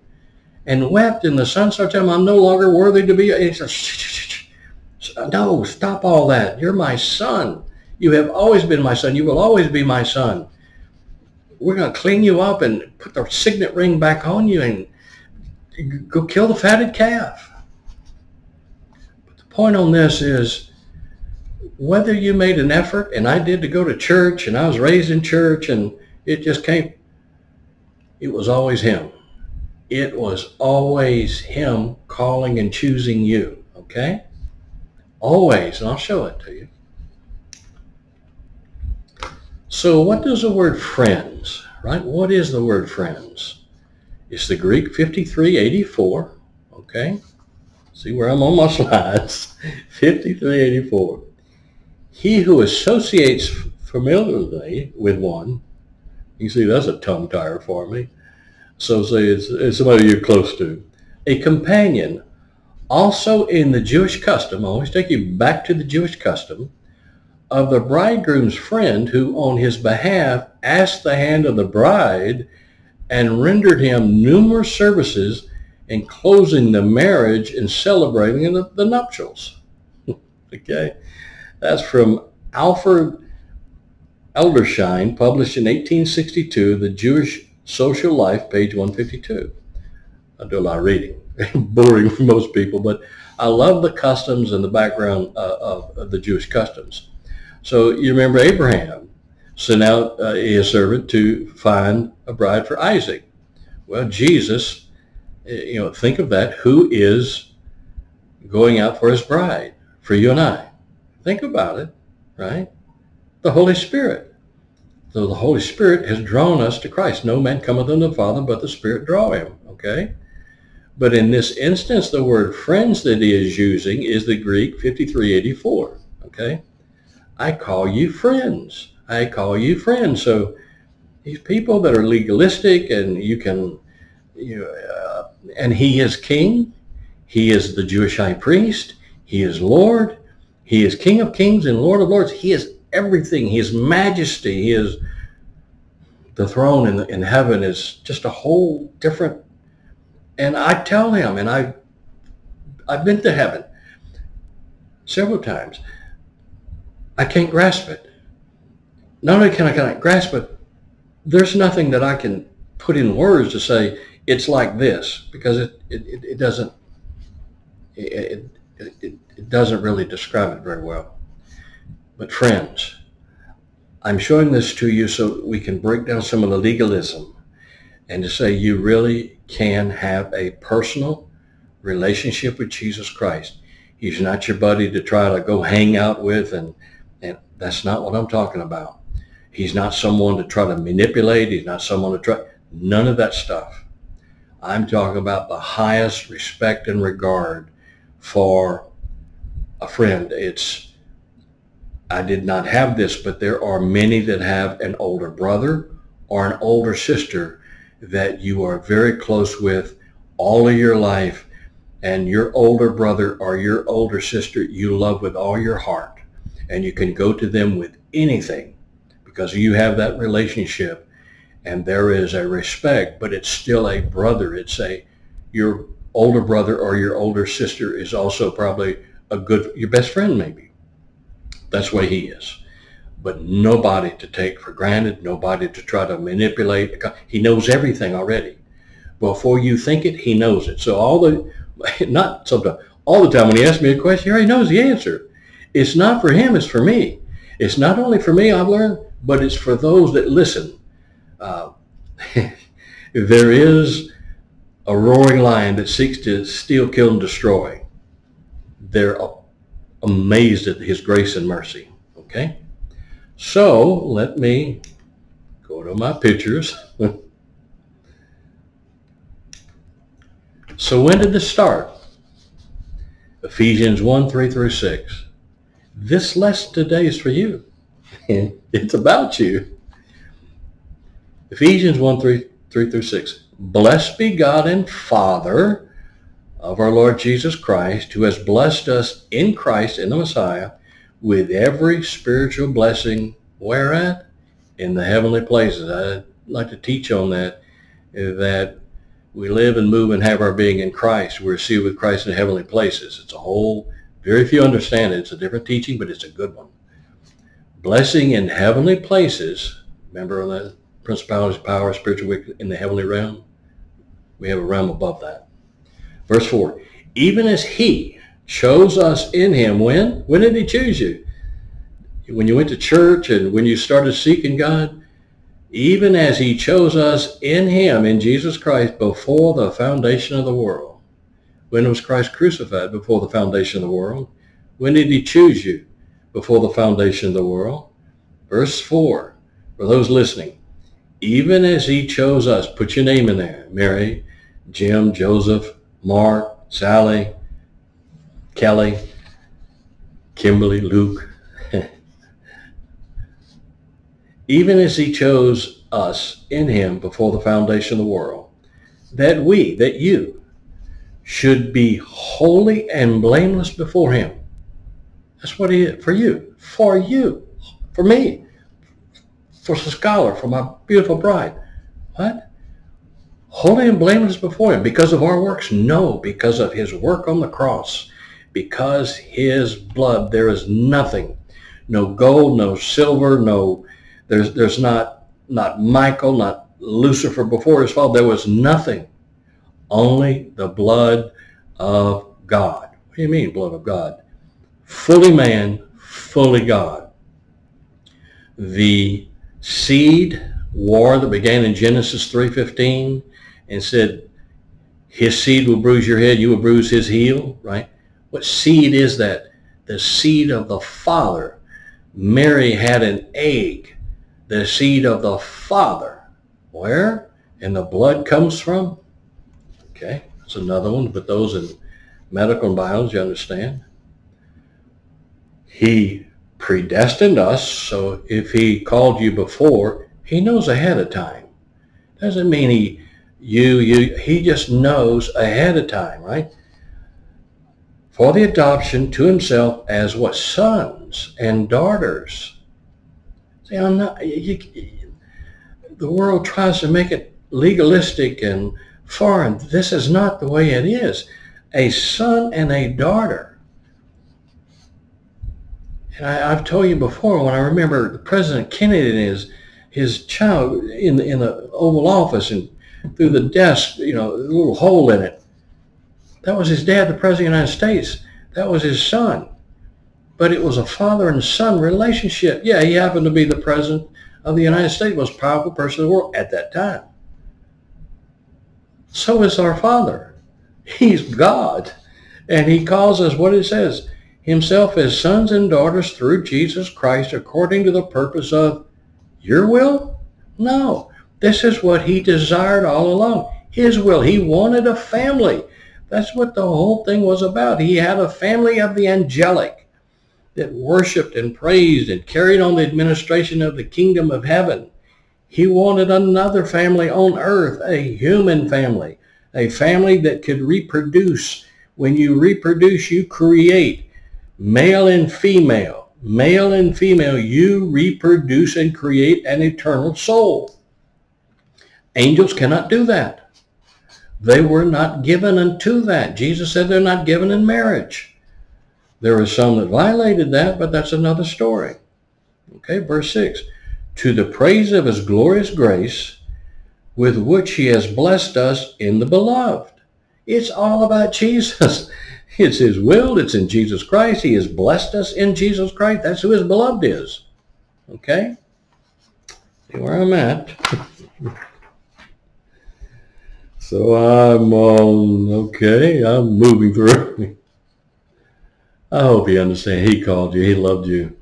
and wept. And the son started telling him, I'm no longer worthy to be. And he said, no, stop all that. You're my son. You have always been my son. You will always be my son. We're going to clean you up and put the signet ring back on you and go kill the fatted calf But the point on this is whether you made an effort, and I did to go to church, and I was raised in church, and it just came, it was always him. It was always him calling and choosing you, okay? Always, and I'll show it to you. So what does the word friends, right? What is the word friends? It's the Greek 5384, okay? See where I'm on my [LAUGHS] slides. 5384. He who associates familiarly with one, you see that's a tongue tire for me. So say it's, it's somebody you're close to. A companion, also in the Jewish custom, I always take you back to the Jewish custom, of the bridegroom's friend who on his behalf asked the hand of the bride and rendered him numerous services in closing the marriage and celebrating the, the nuptials. [LAUGHS] okay, that's from Alfred Edersheim, published in 1862, The Jewish Social Life, page 152. I do a lot of reading, [LAUGHS] boring for most people, but I love the customs and the background uh, of, of, the Jewish customs. So you remember Abraham sent out uh, his servant to find a bride for Isaac. Well, Jesus you know, think of that. Who is going out for his bride? For you and I. Think about it, right? The Holy Spirit. So the Holy Spirit has drawn us to Christ. No man cometh unto the Father, but the Spirit draw him, okay? But in this instance, the word friends that he is using is the Greek 5384, Okay? I call you friends. I call you friends. So these people that are legalistic and you can, you know, uh, and he is king. He is the Jewish high priest. He is Lord. He is King of kings and Lord of lords. He is everything. He is majesty. He is the throne in, in heaven is just a whole different. And I tell him, and I, I've been to heaven several times. I can't grasp it. Not only can I grasp it, there's nothing that I can put in words to say it's like this because it, it, it doesn't it, it, it doesn't really describe it very well. But friends, I'm showing this to you so we can break down some of the legalism and to say you really can have a personal relationship with Jesus Christ. He's not your buddy to try to go hang out with and that's not what I'm talking about. He's not someone to try to manipulate. He's not someone to try, none of that stuff. I'm talking about the highest respect and regard for a friend. It's, I did not have this, but there are many that have an older brother or an older sister that you are very close with all of your life and your older brother or your older sister you love with all your heart and you can go to them with anything because you have that relationship and there is a respect but it's still a brother. It's a your older brother or your older sister is also probably a good your best friend maybe. That's the way he is. But nobody to take for granted nobody to try to manipulate. He knows everything already. Before you think it he knows it. So all the [LAUGHS] not sometimes, all the time when he asks me a question, he already knows the answer. It's not for him, it's for me. It's not only for me, I've learned, but it's for those that listen. Uh, [LAUGHS] there is a roaring lion that seeks to steal, kill, and destroy. They're amazed at his grace and mercy. Okay? So let me go to my pictures. [LAUGHS] So when did this start? Ephesians 1, 3 through 6. This lesson today is for you. [LAUGHS] it's about you. Ephesians 1, 3, 3 through 6. Blessed be God and Father of our Lord Jesus Christ, who has blessed us in Christ, in the Messiah, with every spiritual blessing, where at? In the heavenly places. I'd like to teach on that, that we live and move and have our being in Christ. We're seated with Christ in heavenly places. It's a whole, very few understand it. It's a different teaching, but it's a good one. Blessing in heavenly places. Remember the principalities, power, spiritual wicked in the heavenly realm? We have a realm above that. Verse 4. Even as he chose us in him. When? When did he choose you? When you went to church and when you started seeking God? even as he chose us in him, in Jesus Christ, before the foundation of the world. When was Christ crucified? Before the foundation of the world. When did he choose you? Before the foundation of the world. Verse 4, for those listening, even as he chose us, put your name in there, Mary, Jim, Joseph, Mark, Sally, Kelly, Kimberly, Luke, [LAUGHS] even as he chose us in him before the foundation of the world, that we, that you, should be holy and blameless before him. That's what he is for you, for you, for me, for the scholar, for my beautiful bride. What? Holy and blameless before him because of our works? No, because of his work on the cross. Because his blood, there is nothing, no gold, no silver, no there's, there's not, not Michael, not Lucifer before his fall. There was nothing. Only the blood of God. What do you mean, blood of God? Fully man, fully God. The seed war that began in Genesis 3.15 and said, his seed will bruise your head, you will bruise his heel, right? What seed is that? The seed of the Father. Mary had an egg the seed of the Father. Where? And the blood comes from? Okay, that's another one, but those in medical and biology understand. He predestined us, so if he called you before, he knows ahead of time. Doesn't mean he you you he just knows ahead of time, right? For the adoption to himself as what sons and daughters. See, I'm not. You, the world tries to make it legalistic and foreign. This is not the way it is. A son and a daughter. And I, have told you before when I remember the President Kennedy and his his child in the, in the Oval Office and through the desk, you know, a little hole in it. That was his dad, the President of the United States. That was his son. But it was a father and son relationship. Yeah, he happened to be the President of the United States, most powerful person in the world at that time. So is our Father. He's God. And he calls us what it says, himself as sons and daughters through Jesus Christ according to the purpose of your will? No. This is what he desired all along. His will. He wanted a family. That's what the whole thing was about. He had a family of the angelic that worshiped and praised and carried on the administration of the kingdom of heaven. He wanted another family on earth, a human family, a family that could reproduce. When you reproduce, you create male and female. Male and female, you reproduce and create an eternal soul. Angels cannot do that. They were not given unto that. Jesus said they're not given in marriage. There were some that violated that, but that's another story. Okay, verse 6. To the praise of his glorious grace, with which he has blessed us in the beloved. It's all about Jesus. [LAUGHS] It's his will. It's in Jesus Christ. He has blessed us in Jesus Christ. That's who his beloved is. Okay? See where I'm at. [LAUGHS] so I'm on, okay, I'm moving through. [LAUGHS] I hope you understand. He called you. He loved you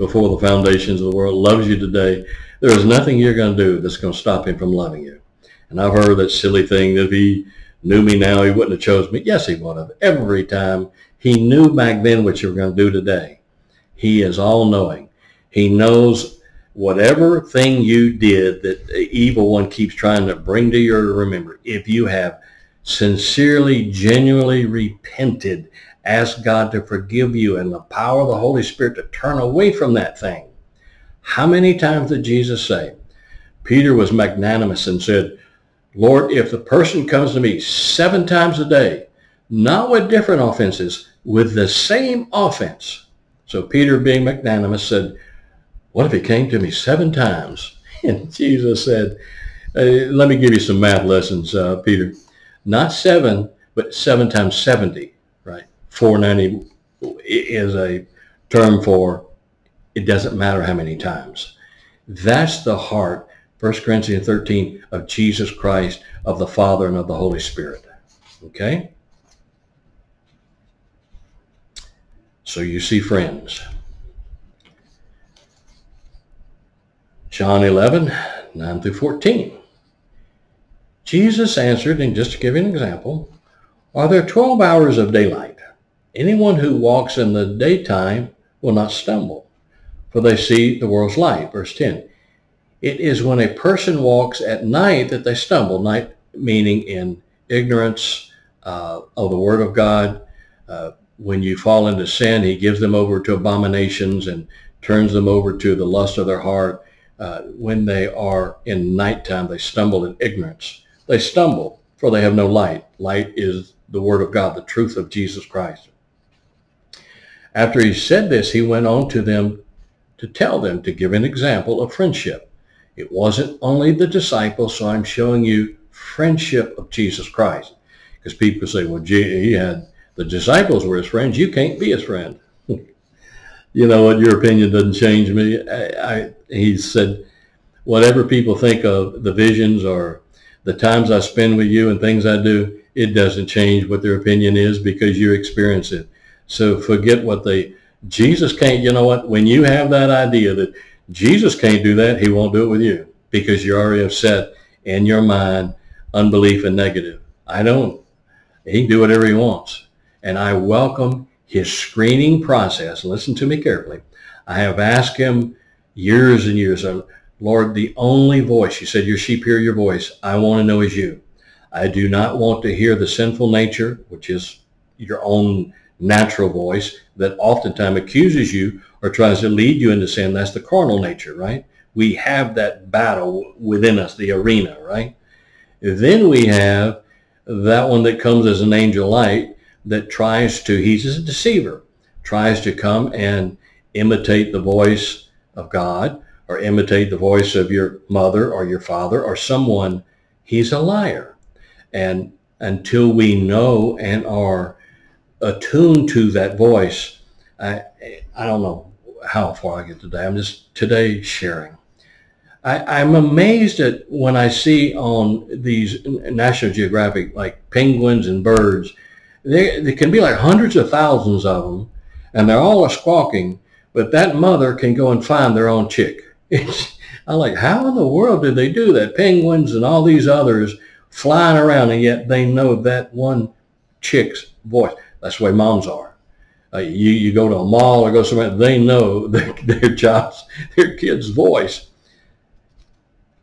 before the foundations of the world, loves you today. There is nothing you're going to do that's going to stop him from loving you. And I've heard that silly thing that if he knew me now, he wouldn't have chose me. Yes, he would have. Every time he knew back then what you were going to do today. He is all knowing. He knows whatever thing you did that the evil one keeps trying to bring to your remember. If you have sincerely, genuinely repented Ask God to forgive you and the power of the Holy Spirit to turn away from that thing. How many times did Jesus say? Peter was magnanimous and said, Lord, if the person comes to me seven times a day, not with different offenses, with the same offense. So Peter, being magnanimous, said, what if he came to me seven times? [LAUGHS] And Jesus said, let me give you some math lessons, uh, Peter. Not seven, but seven times 70. 490 is a term for it doesn't matter how many times. That's the heart, 1 Corinthians 13, of Jesus Christ, of the Father, and of the Holy Spirit. Okay? So you see friends. John 11, 9 through 14. Jesus answered, and just to give you an example, are there 12 hours of daylight? Anyone who walks in the daytime will not stumble, for they see the world's light. Verse 10. It is when a person walks at night that they stumble, night meaning in ignorance uh, of the Word of God. Uh, when you fall into sin, he gives them over to abominations and turns them over to the lust of their heart. Uh, when they are in nighttime, they stumble in ignorance. They stumble, for they have no light. Light is the Word of God, the truth of Jesus Christ. After he said this, he went on to them to tell them to give an example of friendship. It wasn't only the disciples, so I'm showing you friendship of Jesus Christ. Because people say, well, gee, he had the disciples were his friends. You can't be his friend. [LAUGHS] you know what? Your opinion doesn't change me. I, I, he said, whatever people think of the visions or the times I spend with you and things I do, it doesn't change what their opinion is because you experience it. So forget what they, Jesus can't, you know what, when you have that idea that Jesus can't do that, he won't do it with you because you already have set in your mind unbelief and negative. I don't. He can do whatever he wants. And I welcome his screening process, listen to me carefully, I have asked him years and years, uh, Lord, the only voice, you said your sheep hear your voice, I want to know is you. I do not want to hear the sinful nature, which is your own natural voice that oftentimes accuses you or tries to lead you into sin. That's the carnal nature, right? We have that battle within us, the arena, right? Then we have that one that comes as an angel light that tries to, he's a deceiver, tries to come and imitate the voice of God or imitate the voice of your mother or your father or someone. He's a liar. And until we know and are attuned to that voice, I, I don't know how far I get today. I'm just today sharing. I, am amazed at when I see on these National Geographic, like penguins and birds, there can be like hundreds of thousands of them, and they're all squawking, but that mother can go and find their own chick. [LAUGHS] It's, I'm like, how in the world did they do that? Penguins and all these others flying around, and yet they know that one chick's voice. That's the way moms are. Uh, you, you go to a mall or go somewhere, they know [LAUGHS] their, their child's, their kid's voice.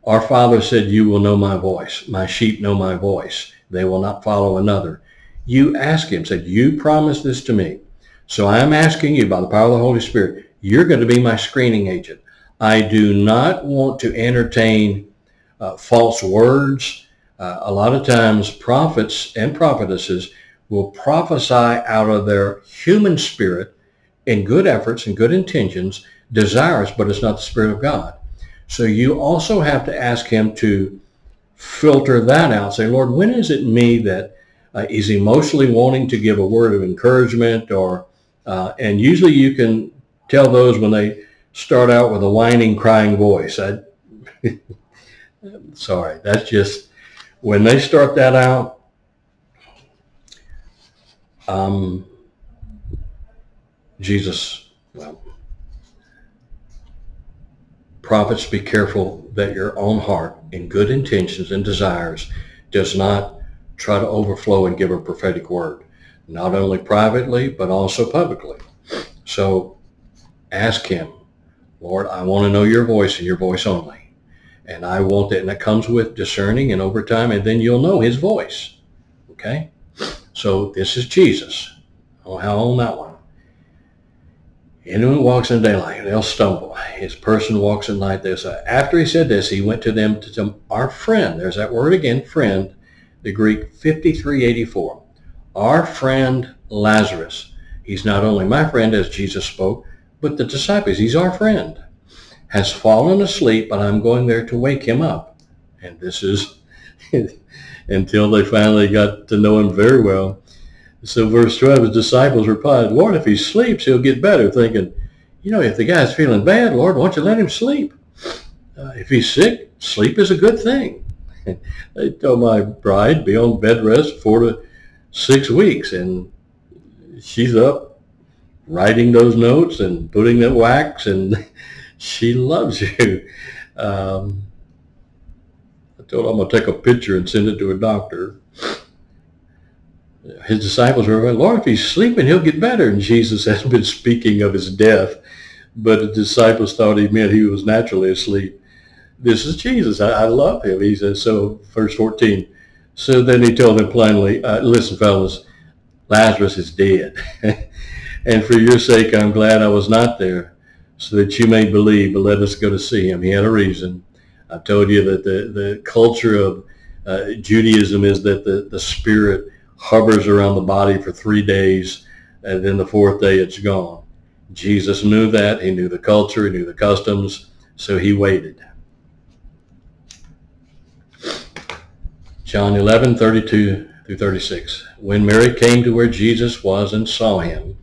Our Father said, you will know my voice. My sheep know my voice. They will not follow another. You ask him, said, you promised this to me. So I am asking you by the power of the Holy Spirit, you're going to be my screening agent. I do not want to entertain uh, false words. Uh, a lot of times prophets and prophetesses will prophesy out of their human spirit in good efforts and good intentions, desires, but it's not the Spirit of God. So you also have to ask him to filter that out. Say, Lord, when is it me that uh, is emotionally wanting to give a word of encouragement or, uh, and usually you can tell those when they start out with a whining, crying voice. I, [LAUGHS] sorry, that's just, when they start that out, um, Jesus, well, prophets, be careful that your own heart in good intentions and desires does not try to overflow and give a prophetic word, not only privately, but also publicly. So ask him, Lord, I want to know your voice and your voice only. And I want that. And that comes with discerning and over time, and then you'll know his voice. Okay? So this is Jesus. Oh, how on that one? Anyone walks in daylight, they'll stumble. His person walks in night. There's a, after he said this, he went to them to our friend. There's that word again, friend. The Greek 5384. Our friend Lazarus. He's not only my friend, as Jesus spoke, but the disciples. He's our friend. Has fallen asleep, but I'm going there to wake him up. And this is [LAUGHS] until they finally got to know him very well. So verse 12, his disciples replied, Lord, if he sleeps, he'll get better, thinking, you know, if the guy's feeling bad, Lord, why don't you let him sleep? Uh, if he's sick, sleep is a good thing. [LAUGHS] they told my bride be on bed rest four to six weeks, and she's up writing those notes and putting that wax, and [LAUGHS] she loves you. Um, told I'm going to take a picture and send it to a doctor. His disciples were like, Lord, if he's sleeping, he'll get better. And Jesus [LAUGHS] has been speaking of his death, but the disciples thought he meant he was naturally asleep. This is Jesus. I, I love him. He says, so verse 14. So then he told them plainly, uh, listen, fellas, Lazarus is dead. [LAUGHS] and for your sake, I'm glad I was not there so that you may believe, but let us go to see him. He had a reason. I've told you that the, the culture of uh, Judaism is that the, the spirit hovers around the body for three days, and then the fourth day it's gone. Jesus knew that. He knew the culture. He knew the customs. So he waited. John 11, 32 through 36. When Mary came to where Jesus was and saw him,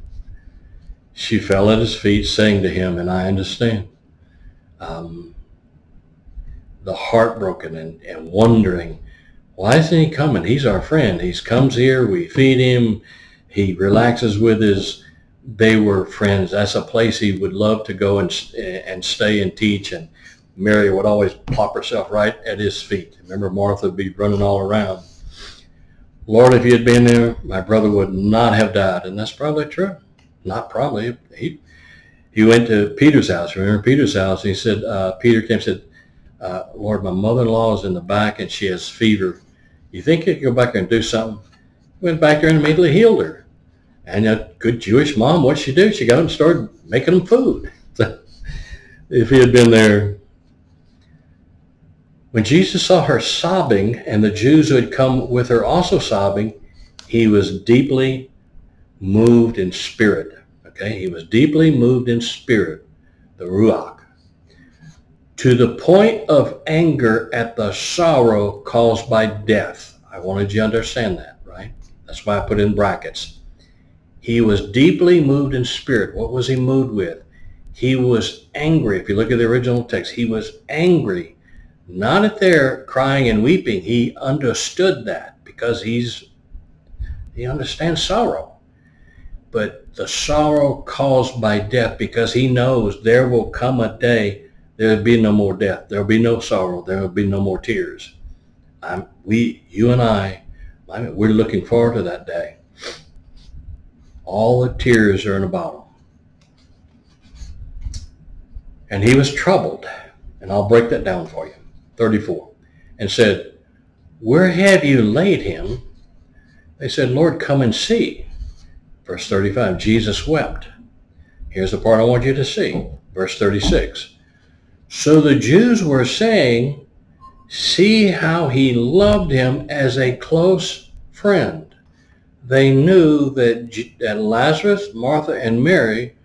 she fell at his feet, saying to him, and I understand, um, the heartbroken and, and wondering, why isn't he coming? He's our friend. He comes here. We feed him. He relaxes with his. They were friends. That's a place he would love to go and and stay and teach. And Mary would always plop herself right at his feet. Remember, Martha would be running all around. Lord, if you had been there, my brother would not have died. And that's probably true. not probably. He, he went to Peter's house. Remember Peter's house? He said, uh, Peter came and said, uh, Lord, my mother-in-law is in the back and she has fever. You think you could go back there and do something? Went back there and immediately healed her. And a good Jewish mom, what'd she do? She got him started making them food. [LAUGHS] if he had been there. When Jesus saw her sobbing and the Jews who had come with her also sobbing, he was deeply moved in spirit. Okay, he was deeply moved in spirit, the Ruach, to the point of anger at the sorrow caused by death. I wanted you to understand that, right? That's why I put in brackets. He was deeply moved in spirit. What was he moved with? He was angry. If you look at the original text, he was angry, not at their crying and weeping. He understood that because he's he understands sorrow. But the sorrow caused by death, because he knows there will come a day there will be no more death. There will be no sorrow. There will be no more tears. I'm, we, you and I, I mean, we're looking forward to that day. All the tears are in a bottle. And he was troubled, and I'll break that down for you, 34, and said, Where have you laid him? They said, Lord, come and see. Verse 35, Jesus wept. Here's the part I want you to see. Verse 36. So the Jews were saying, see how he loved him as a close friend. They knew that, that Lazarus, Martha, and Mary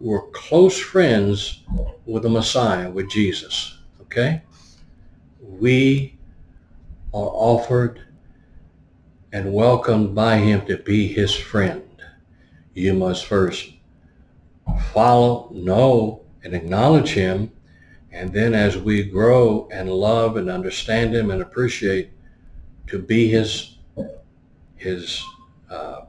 were close friends with the Messiah, with Jesus. Okay? We are offered and welcomed by him to be his friend. You must first follow, know, and acknowledge him. And then as we grow and love and understand him and appreciate to be his, his uh,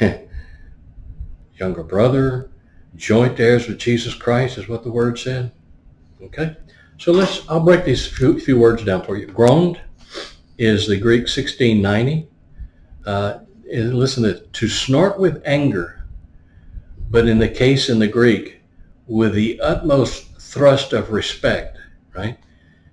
[LAUGHS] younger brother, joint heirs with Jesus Christ is what the word said. Okay? So let's, I'll break these few, few words down for you. Groaned is the Greek 1690. Uh, listen to to snort with anger, but in the case in the Greek, with the utmost thrust of respect, right?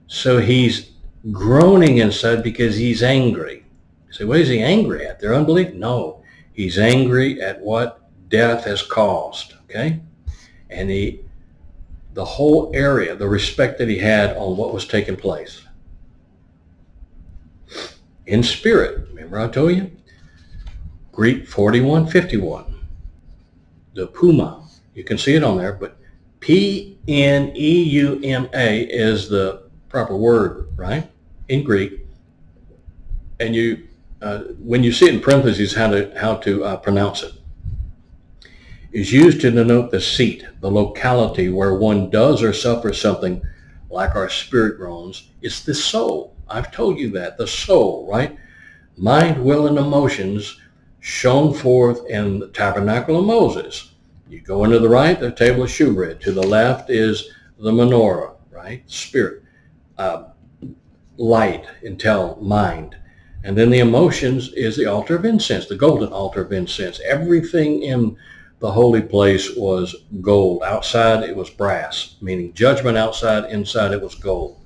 So he's groaning inside because he's angry. You say, what is he angry at? Their unbelief? No. He's angry at what death has caused okay? And he, the whole area, the respect that he had on what was taking place. In spirit, remember I told you? Greek 4151. The pneuma. you can see it on there, but P-N-E-U-M-A is the proper word, right? In Greek. And you, uh, when you see it in parentheses, how to, how to uh, pronounce it is used to denote the seat, the locality where one does or suffers something like our spirit groans. It's the soul. I've told you that, the soul, right? Mind, will, and emotions shown forth in the tabernacle of Moses. You go into the right, the table of shewbread. To the left is the menorah, right? Spirit. Uh, light, intel, mind. And then the emotions is the altar of incense, the golden altar of incense. Everything in the holy place was gold. Outside it was brass, meaning judgment outside, inside it was gold.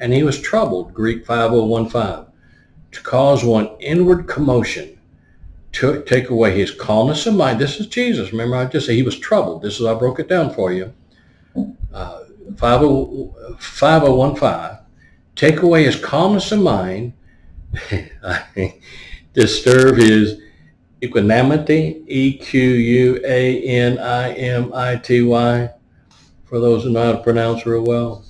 And he was troubled, Greek 5015, to cause one inward commotion, to take away his calmness of mind. This is Jesus. Remember, I just said he was troubled. This is, I broke it down for you. Uh, 5015, take away his calmness of mind, [LAUGHS] disturb his equanimity, E-Q-U-A-N-I-M-I-T-Y, for those who know how to pronounce real well.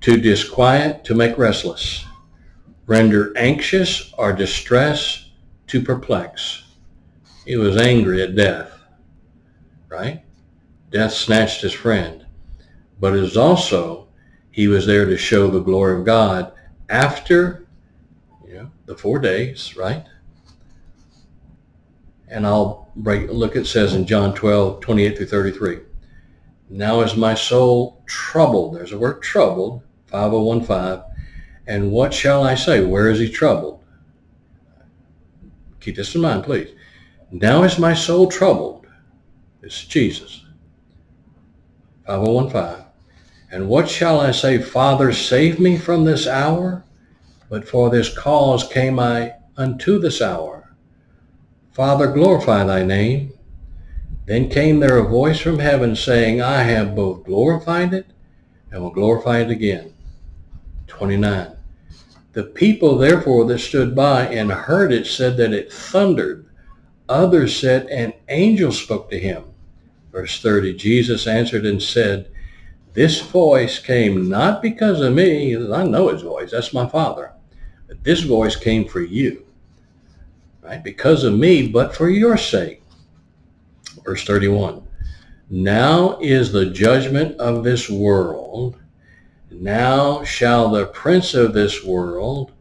To disquiet, to make restless. Render anxious or distress, to perplex. He was angry at death, right? Death snatched his friend. But it was also, he was there to show the glory of God after you know, the four days, right? and I'll break, look, it says in John 12, 28 through 33. Now is my soul troubled. There's a word troubled, 5015. And what shall I say? Where is he troubled? Keep this in mind, please. Now is my soul troubled. It's Jesus. 5015. And what shall I say, Father, save me from this hour? But for this cause came I unto this hour. Father, glorify thy name. Then came there a voice from heaven saying, I have both glorified it and will glorify it again. 29. The people therefore that stood by and heard it said that it thundered. Others said, an angel spoke to him. Verse 30, Jesus answered and said, this voice came not because of me, I know his voice, that's my father. But this voice came for you, right? Because of me, but for your sake. Verse 31. Now is the judgment of this world. Now shall the prince of this world,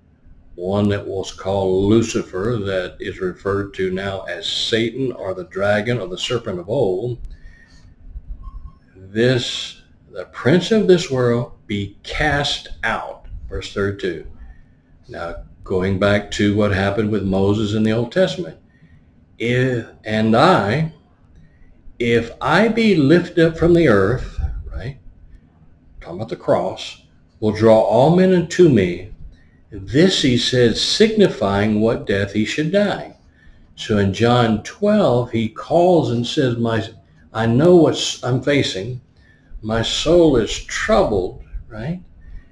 one that was called Lucifer, that is referred to now as Satan or the dragon or the serpent of old, this, the prince of this world, be cast out. Verse 32. Now, going back to what happened with Moses in the Old Testament. If, and I, if I be lifted up from the earth, talking about the cross, will draw all men unto me. This he said, signifying what death he should die. So in John 12, he calls and says, "My, I know what I'm facing. My soul is troubled, right?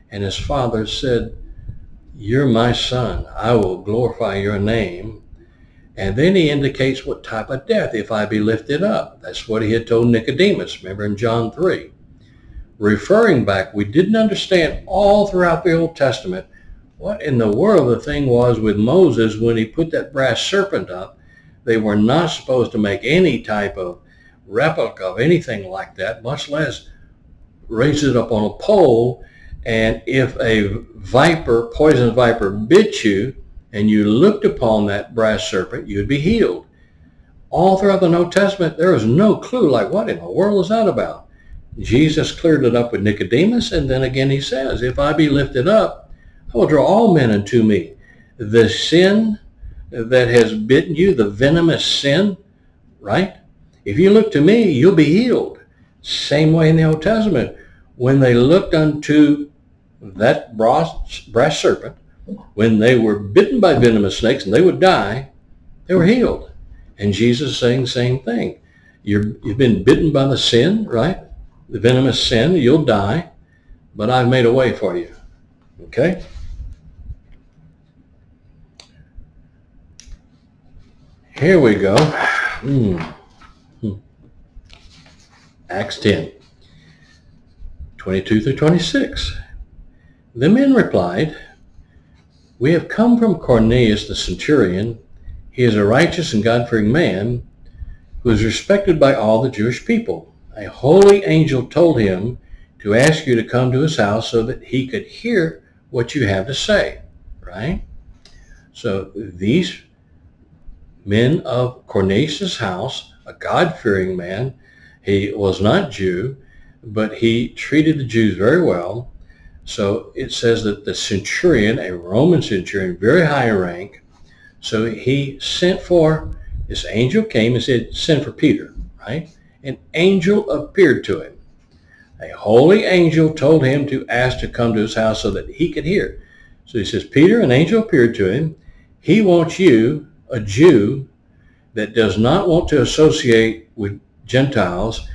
And his father said, you're my son. I will glorify your name. And then he indicates what type of death, if I be lifted up. That's what he had told Nicodemus, remember in John 3. Referring back, we didn't understand all throughout the Old Testament what in the world the thing was with Moses when he put that brass serpent up. They were not supposed to make any type of replica of anything like that, much less raise it up on a pole and if a viper, poisonous viper, bit you and you looked upon that brass serpent, you'd be healed. All throughout the New Testament, there was no clue like, what in the world is that about? Jesus cleared it up with Nicodemus, and then again he says, if I be lifted up, I will draw all men unto me. The sin that has bitten you, the venomous sin, right? If you look to me, you'll be healed. Same way in the Old Testament. When they looked unto that brass, brass serpent, when they were bitten by venomous snakes and they would die, they were healed. And Jesus is saying the same thing. you you've been bitten by the sin, right? The venomous sin, you'll die, but I've made a way for you. Okay? Here we go. Mm. Acts 10, 22 through 26. The men replied, We have come from Cornelius the centurion. He is a righteous and God-fearing man who is respected by all the Jewish people. A holy angel told him to ask you to come to his house so that he could hear what you have to say, right? So these men of Cornelius' house, a God-fearing man, he was not Jew, but he treated the Jews very well so it says that the centurion, a Roman centurion, very high rank, so he sent for, this angel came and said, send for Peter, right? An angel appeared to him. A holy angel told him to ask to come to his house so that he could hear. So he says, Peter, an angel appeared to him. He wants you, a Jew, that does not want to associate with Gentiles,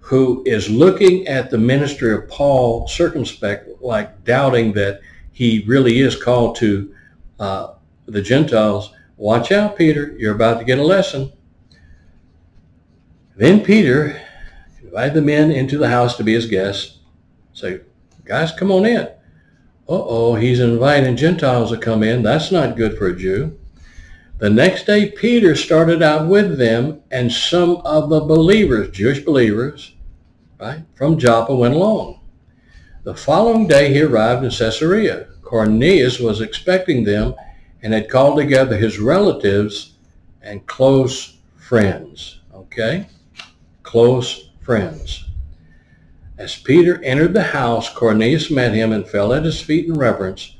who is looking at the ministry of Paul circumspect, like doubting that he really is called to uh, the Gentiles. Watch out, Peter. You're about to get a lesson. Then Peter invited the men into the house to be his guests. Say, guys, come on in. Uh-oh, he's inviting Gentiles to come in. That's not good for a Jew. The next day, Peter started out with them, and some of the believers, Jewish believers, right, from Joppa went along. The following day he arrived in Caesarea. Cornelius was expecting them and had called together his relatives and close friends. Okay? Close friends. As Peter entered the house, Cornelius met him and fell at his feet in reverence.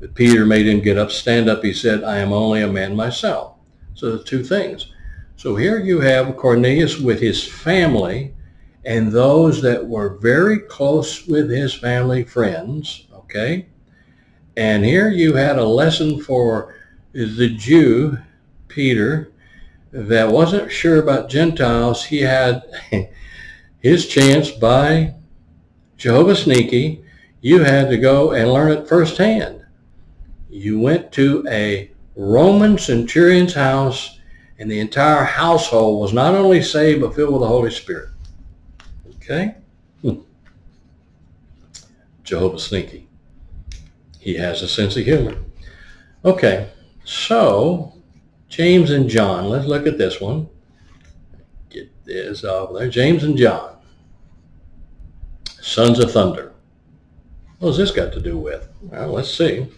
But Peter made him get up, stand up. He said, I am only a man myself. So the two things. So here you have Cornelius with his family and those that were very close with his family friends, okay? And here you had a lesson for the Jew, Peter, that wasn't sure about Gentiles. He had [LAUGHS] his chance by Jehovah Sneaky. You had to go and learn it firsthand. You went to a Roman centurion's house and the entire household was not only saved but filled with the Holy Spirit. Okay? Hmm. Jehovah Sneaky. He has a sense of humor. Okay, so James and John. Let's look at this one. Get this off there. James and John. Sons of Thunder. What's this got to do with? Well, let's see.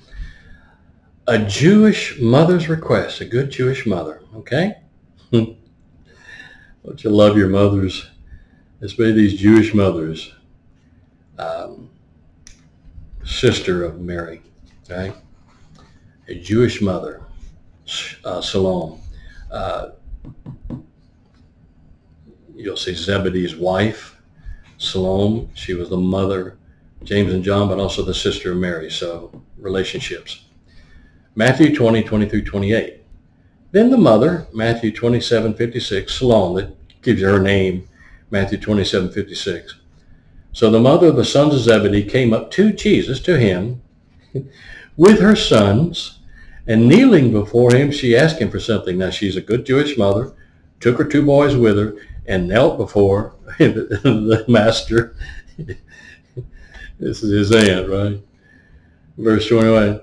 A Jewish mother's request. A good Jewish mother. Okay? [LAUGHS] Don't you love your mothers? Especially these Jewish mothers. Um, sister of Mary. Okay? A Jewish mother uh, Salome. Uh, you'll see Zebedee's wife, Salome. She was the mother, James and John, but also the sister of Mary. So relationships. Matthew 20, 20 through 28. Then the mother, Matthew 27, 56, Salome, that gives her name, Matthew 27, 56. So the mother of the sons of Zebedee came up to Jesus, to him, [LAUGHS] with her sons, and kneeling before him, she asked him for something. Now, she's a good Jewish mother, took her two boys with her, and knelt before [LAUGHS] the master. [LAUGHS] this is his aunt, right? Verse 21.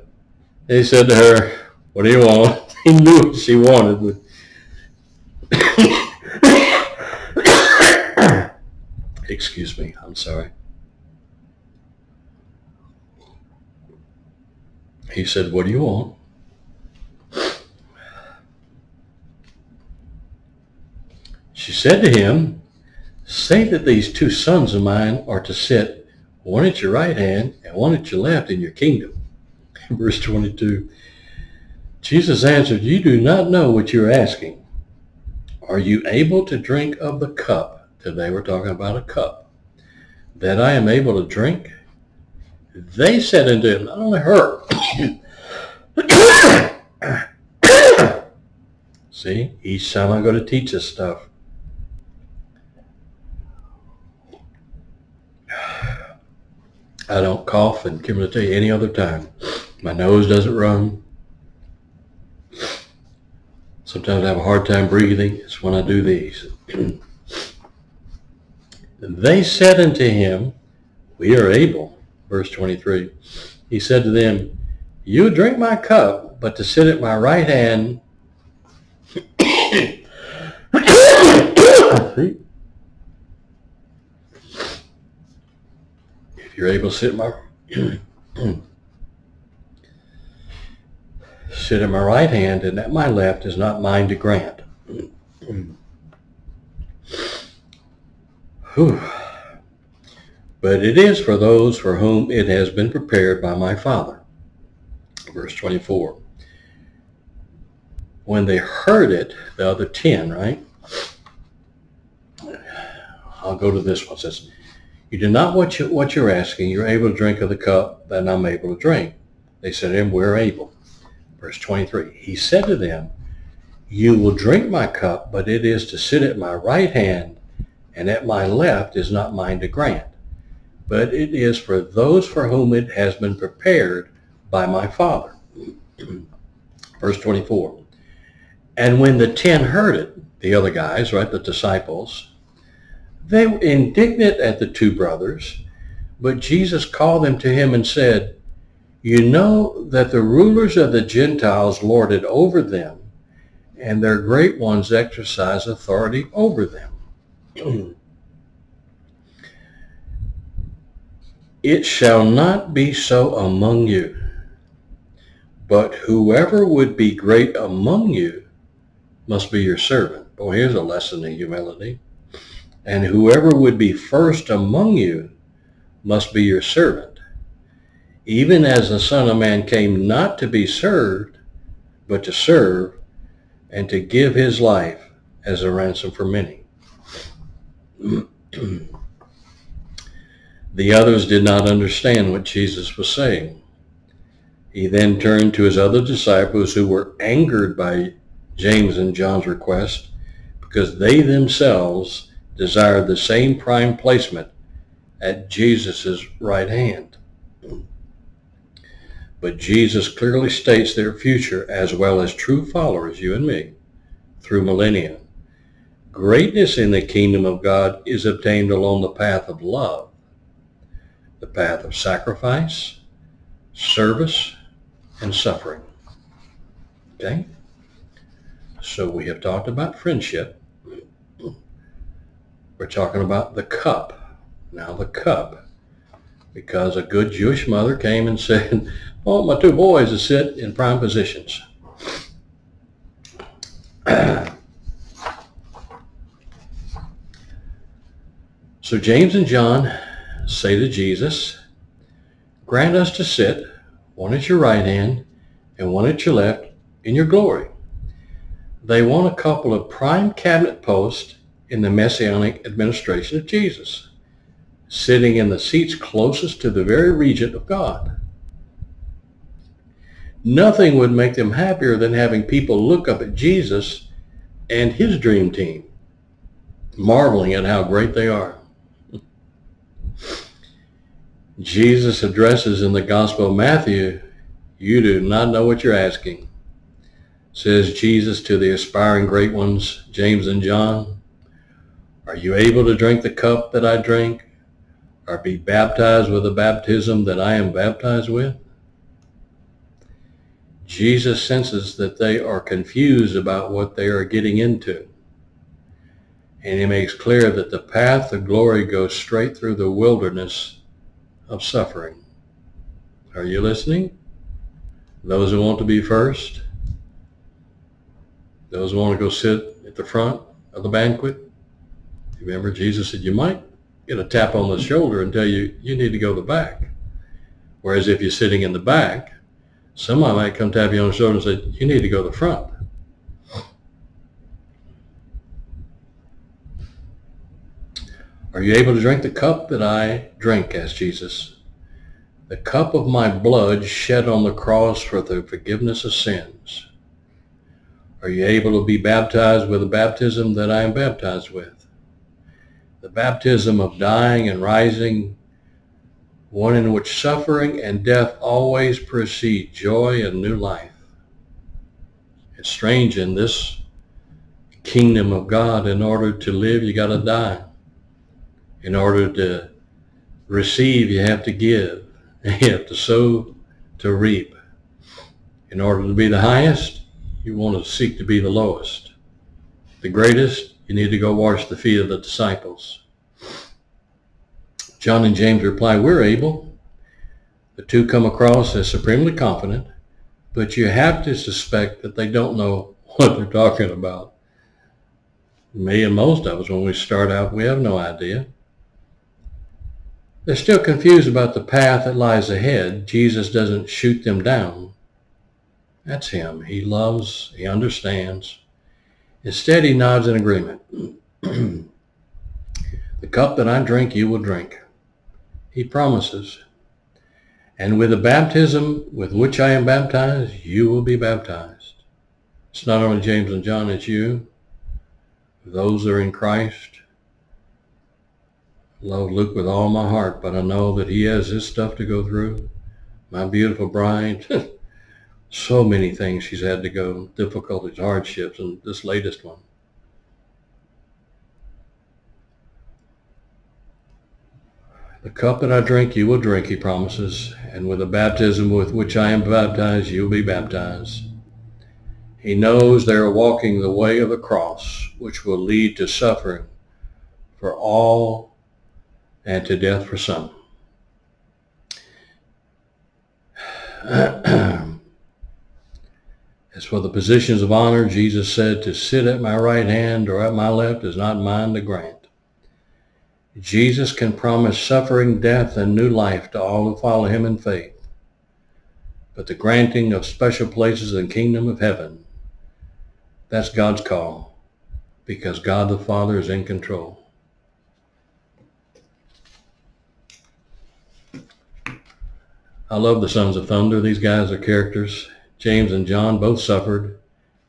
He said to her, what do you want? [LAUGHS] He knew what she wanted. [COUGHS] Excuse me. I'm sorry. He said, what do you want? She said to him, Say that these two sons of mine are to sit one at your right hand and one at your left in your kingdom. [LAUGHS] Verse 22. Jesus answered, You do not know what you're asking. Are you able to drink of the cup? Today we're talking about a cup. That I am able to drink? They said unto him, not only her. [COUGHS] [COUGHS] See, each time I go to teach this stuff, I don't cough, and will tell you any other time. My nose doesn't run. Sometimes I have a hard time breathing. It's when I do these. [CLEARS THROAT] they said unto him, We are able. Verse 23. He said to them, You drink my cup, but to sit at my right hand. [COUGHS] [COUGHS] you're able to sit my [CLEARS THROAT] sit at my right hand and at my left is not mine to grant. [CLEARS THROAT] but it is for those for whom it has been prepared by my Father. Verse 24. When they heard it, the other ten, right? I'll go to this one. It says, you do not what, you, what you're asking. You're able to drink of the cup that I'm able to drink. They said to him, we're able. Verse 23, he said to them, you will drink my cup, but it is to sit at my right hand, and at my left is not mine to grant. But it is for those for whom it has been prepared by my Father. [CLEARS THROAT] Verse 24, and when the ten heard it, the other guys, right, the disciples, they were indignant at the two brothers, but Jesus called them to him and said, You know that the rulers of the Gentiles lord it over them, and their great ones exercise authority over them. [CLEARS THROAT] it shall not be so among you, but whoever would be great among you must be your servant. Boy, here's a lesson in humility. And whoever would be first among you must be your servant, even as the Son of Man came not to be served, but to serve, and to give his life as a ransom for many. [CLEARS THROAT] the others did not understand what Jesus was saying. He then turned to his other disciples who were angered by James and John's request because they themselves desired the same prime placement at Jesus' right hand. But Jesus clearly states their future as well as true followers, you and me, through millennia. Greatness in the kingdom of God is obtained along the path of love, the path of sacrifice, service, and suffering. Okay? So we have talked about friendship. We're talking about the cup. Now the cup. Because a good Jewish mother came and [LAUGHS] said, oh, my two boys to sit in prime positions. [CLEARS THROAT] so James and John say to Jesus, grant us to sit, one at your right hand and one at your left, in your glory. They want a couple of prime cabinet posts in the messianic administration of Jesus, sitting in the seats closest to the very regent of God. Nothing would make them happier than having people look up at Jesus and his dream team, marveling at how great they are. [LAUGHS] Jesus addresses in the Gospel of Matthew, you do not know what you're asking. Says Jesus to the aspiring great ones, James and John, are you able to drink the cup that I drink or be baptized with the baptism that I am baptized with? Jesus senses that they are confused about what they are getting into. And he makes clear that the path of glory goes straight through the wilderness of suffering. Are you listening? Those who want to be first, those who want to go sit at the front of the banquet. Remember, Jesus said you might get a tap on the shoulder and tell you you need to go to the back. Whereas if you're sitting in the back, somebody might come tap you on the shoulder and say, you need to go to the front. Are you able to drink the cup that I drink? asked Jesus. The cup of my blood shed on the cross for the forgiveness of sins. Are you able to be baptized with the baptism that I am baptized with? The baptism of dying and rising, one in which suffering and death always precede joy and new life. It's strange in this kingdom of God, in order to live, you got to die. In order to receive, you have to give. [LAUGHS] You have to sow to reap. In order to be the highest, you want to seek to be the lowest. The greatest, you need to go wash the feet of the disciples. John and James reply, we're able. The two come across as supremely confident, but you have to suspect that they don't know [LAUGHS] what they're talking about. Me and most of us, when we start out, we have no idea. They're still confused about the path that lies ahead. Jesus doesn't shoot them down. That's him. He loves, he understands. Instead, he nods in agreement. [CLEARS THROAT] the cup that I drink, you will drink. He promises. And with the baptism with which I am baptized, you will be baptized. It's not only James and John, it's you. Those that are in Christ, love Luke with all my heart, but I know that he has his stuff to go through. My beautiful bride, [LAUGHS] so many things she's had to go, difficulties, hardships, and this latest one. The cup that I drink, you will drink, he promises, and with the baptism with which I am baptized, you will be baptized. He knows they are walking the way of the cross, which will lead to suffering for all and to death for some. [CLEARS THROAT] As for the positions of honor, Jesus said, to sit at my right hand or at my left is not mine to grant. Jesus can promise suffering, death, and new life to all who follow him in faith. But the granting of special places in the kingdom of heaven, that's God's call. because God the Father is in control. I love the sons of thunder. These guys are characters. James and John both suffered,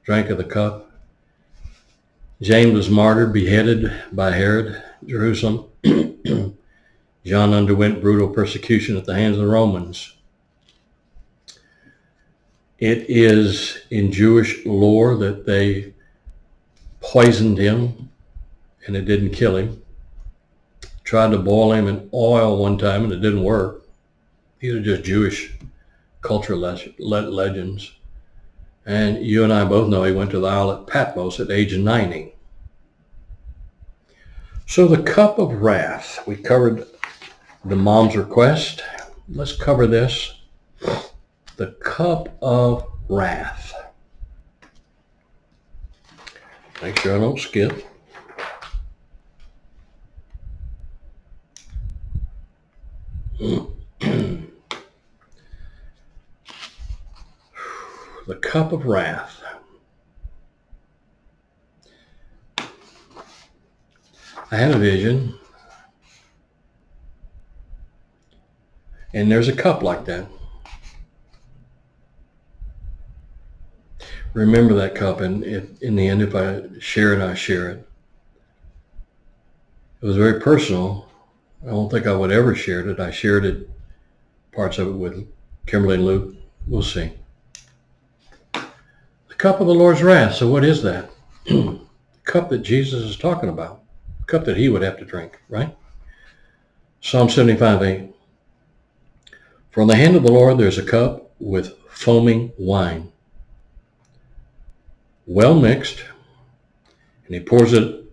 drank of the cup. James was martyred, beheaded by Herod, Jerusalem. [CLEARS THROAT] John underwent brutal persecution at the hands of the Romans. It is in Jewish lore that they poisoned him and it didn't kill him. Tried to boil him in oil one time and it didn't work. These are just Jewish cultural legends. And you and I both know he went to the Isle of Patmos at age 90. So the cup of wrath, we covered the mom's request. Let's cover this. The cup of wrath. Make sure I don't skip. [CLEARS THROAT] the cup of wrath. I had a vision, and there's a cup like that. Remember that cup, and in the end, if I share it, I share it. It was very personal. I don't think I would ever share it. I shared it, parts of it with Kimberly and Luke. We'll see cup of the Lord's wrath. So what is that? [CLEARS THROAT] cup that Jesus is talking about. Cup that he would have to drink, right? Psalm 75, 8. From the hand of the Lord there's a cup with foaming wine, well mixed, and he pours it,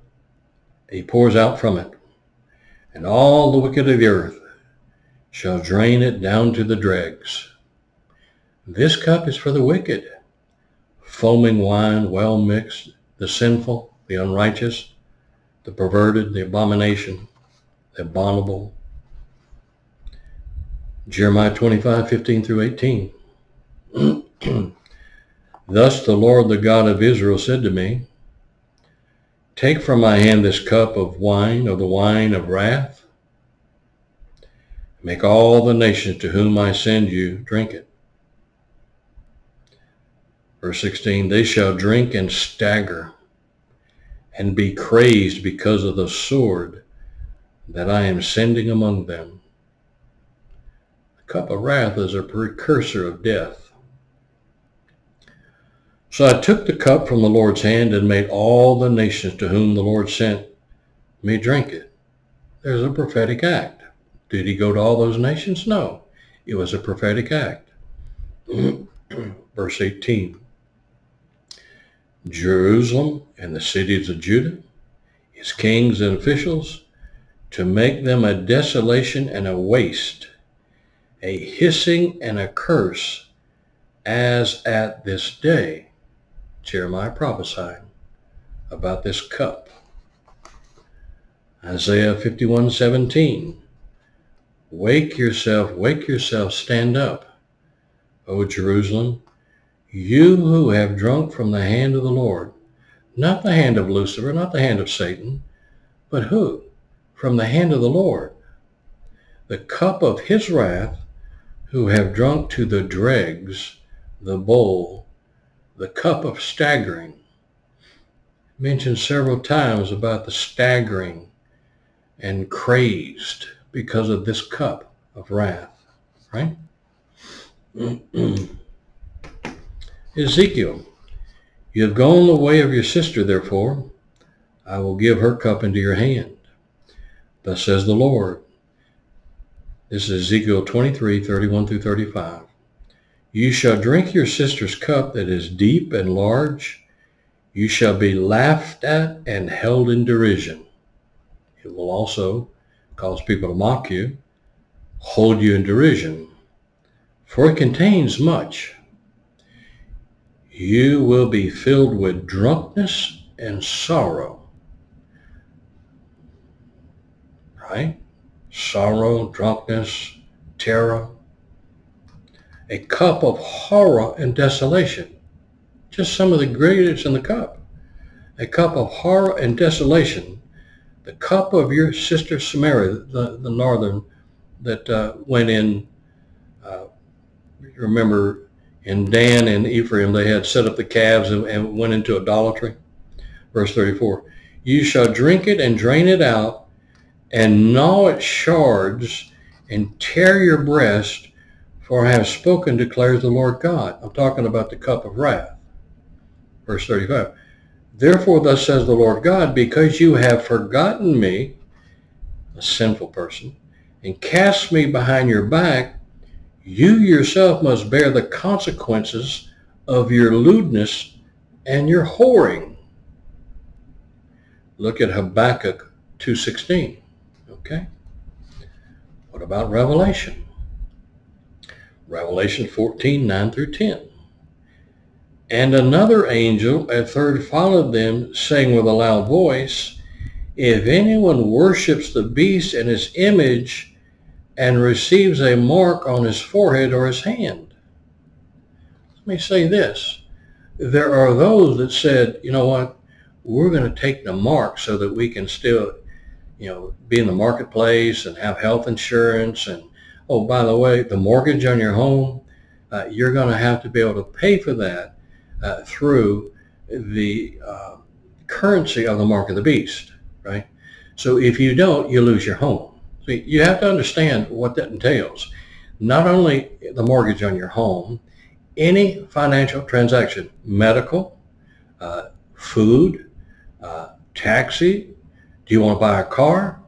he pours out from it, and all the wicked of the earth shall drain it down to the dregs. This cup is for the wicked foaming wine, well mixed, the sinful, the unrighteous, the perverted, the abomination, the abominable. Jeremiah 25, 15 through 18. [CLEARS THROAT] Thus the Lord, the God of Israel, said to me, Take from my hand this cup of wine, of the wine of wrath. Make all the nations to whom I send you drink it. Verse 16, they shall drink and stagger and be crazed because of the sword that I am sending among them. The cup of wrath is a precursor of death. So I took the cup from the Lord's hand and made all the nations to whom the Lord sent me drink it. There's a prophetic act. Did he go to all those nations? No. It was a prophetic act. [CLEARS THROAT] Verse 18. Jerusalem and the cities of Judah, his kings and officials, to make them a desolation and a waste, a hissing and a curse, as at this day. Jeremiah prophesied about this cup. Isaiah 51:17. Wake yourself, wake yourself, stand up, O Jerusalem, you who have drunk from the hand of the Lord, not the hand of Lucifer, not the hand of Satan, but who? From the hand of the Lord, the cup of his wrath, who have drunk to the dregs the bowl, the cup of staggering. Mentioned several times about the staggering and crazed because of this cup of wrath, right? [CLEARS THROAT] Ezekiel, you have gone the way of your sister, therefore I will give her cup into your hand. Thus says the Lord. This is Ezekiel 23, 31 through 35. You shall drink your sister's cup that is deep and large. You shall be laughed at and held in derision. It will also cause people to mock you, hold you in derision, for it contains much you will be filled with drunkenness and sorrow. Right? Sorrow, drunkenness, terror. A cup of horror and desolation. Just some of the ingredients in the cup. a cup of horror and desolation, the cup of your sister Samaria, the, the northern that uh, went in, uh, remember in Dan and Ephraim, they had set up the calves and, and went into idolatry. Verse 34, you shall drink it and drain it out and gnaw its shards and tear your breast, for I have spoken, declares the Lord God. I'm talking about the cup of wrath. Verse 35. Therefore, thus says the Lord God, because you have forgotten me, a sinful person, and cast me behind your back, you yourself must bear the consequences of your lewdness and your whoring. Look at Habakkuk 2.16. Okay? What about Revelation? Revelation 14, 9 through 10. And another angel, a third, followed them, saying with a loud voice, If anyone worships the beast and his image and receives a mark on his forehead or his hand. Let me say this. There are those that said, you know what, we're going to take the mark so that we can still, you know, be in the marketplace and have health insurance. And, oh, by the way, the mortgage on your home, uh, you're going to have to be able to pay for that uh, through the uh, currency of the mark of the beast, right? So if you don't, you lose your home. You have to understand what that entails. Not only the mortgage on your home, any financial transaction, medical, uh, food, uh, taxi, do you want to buy a car?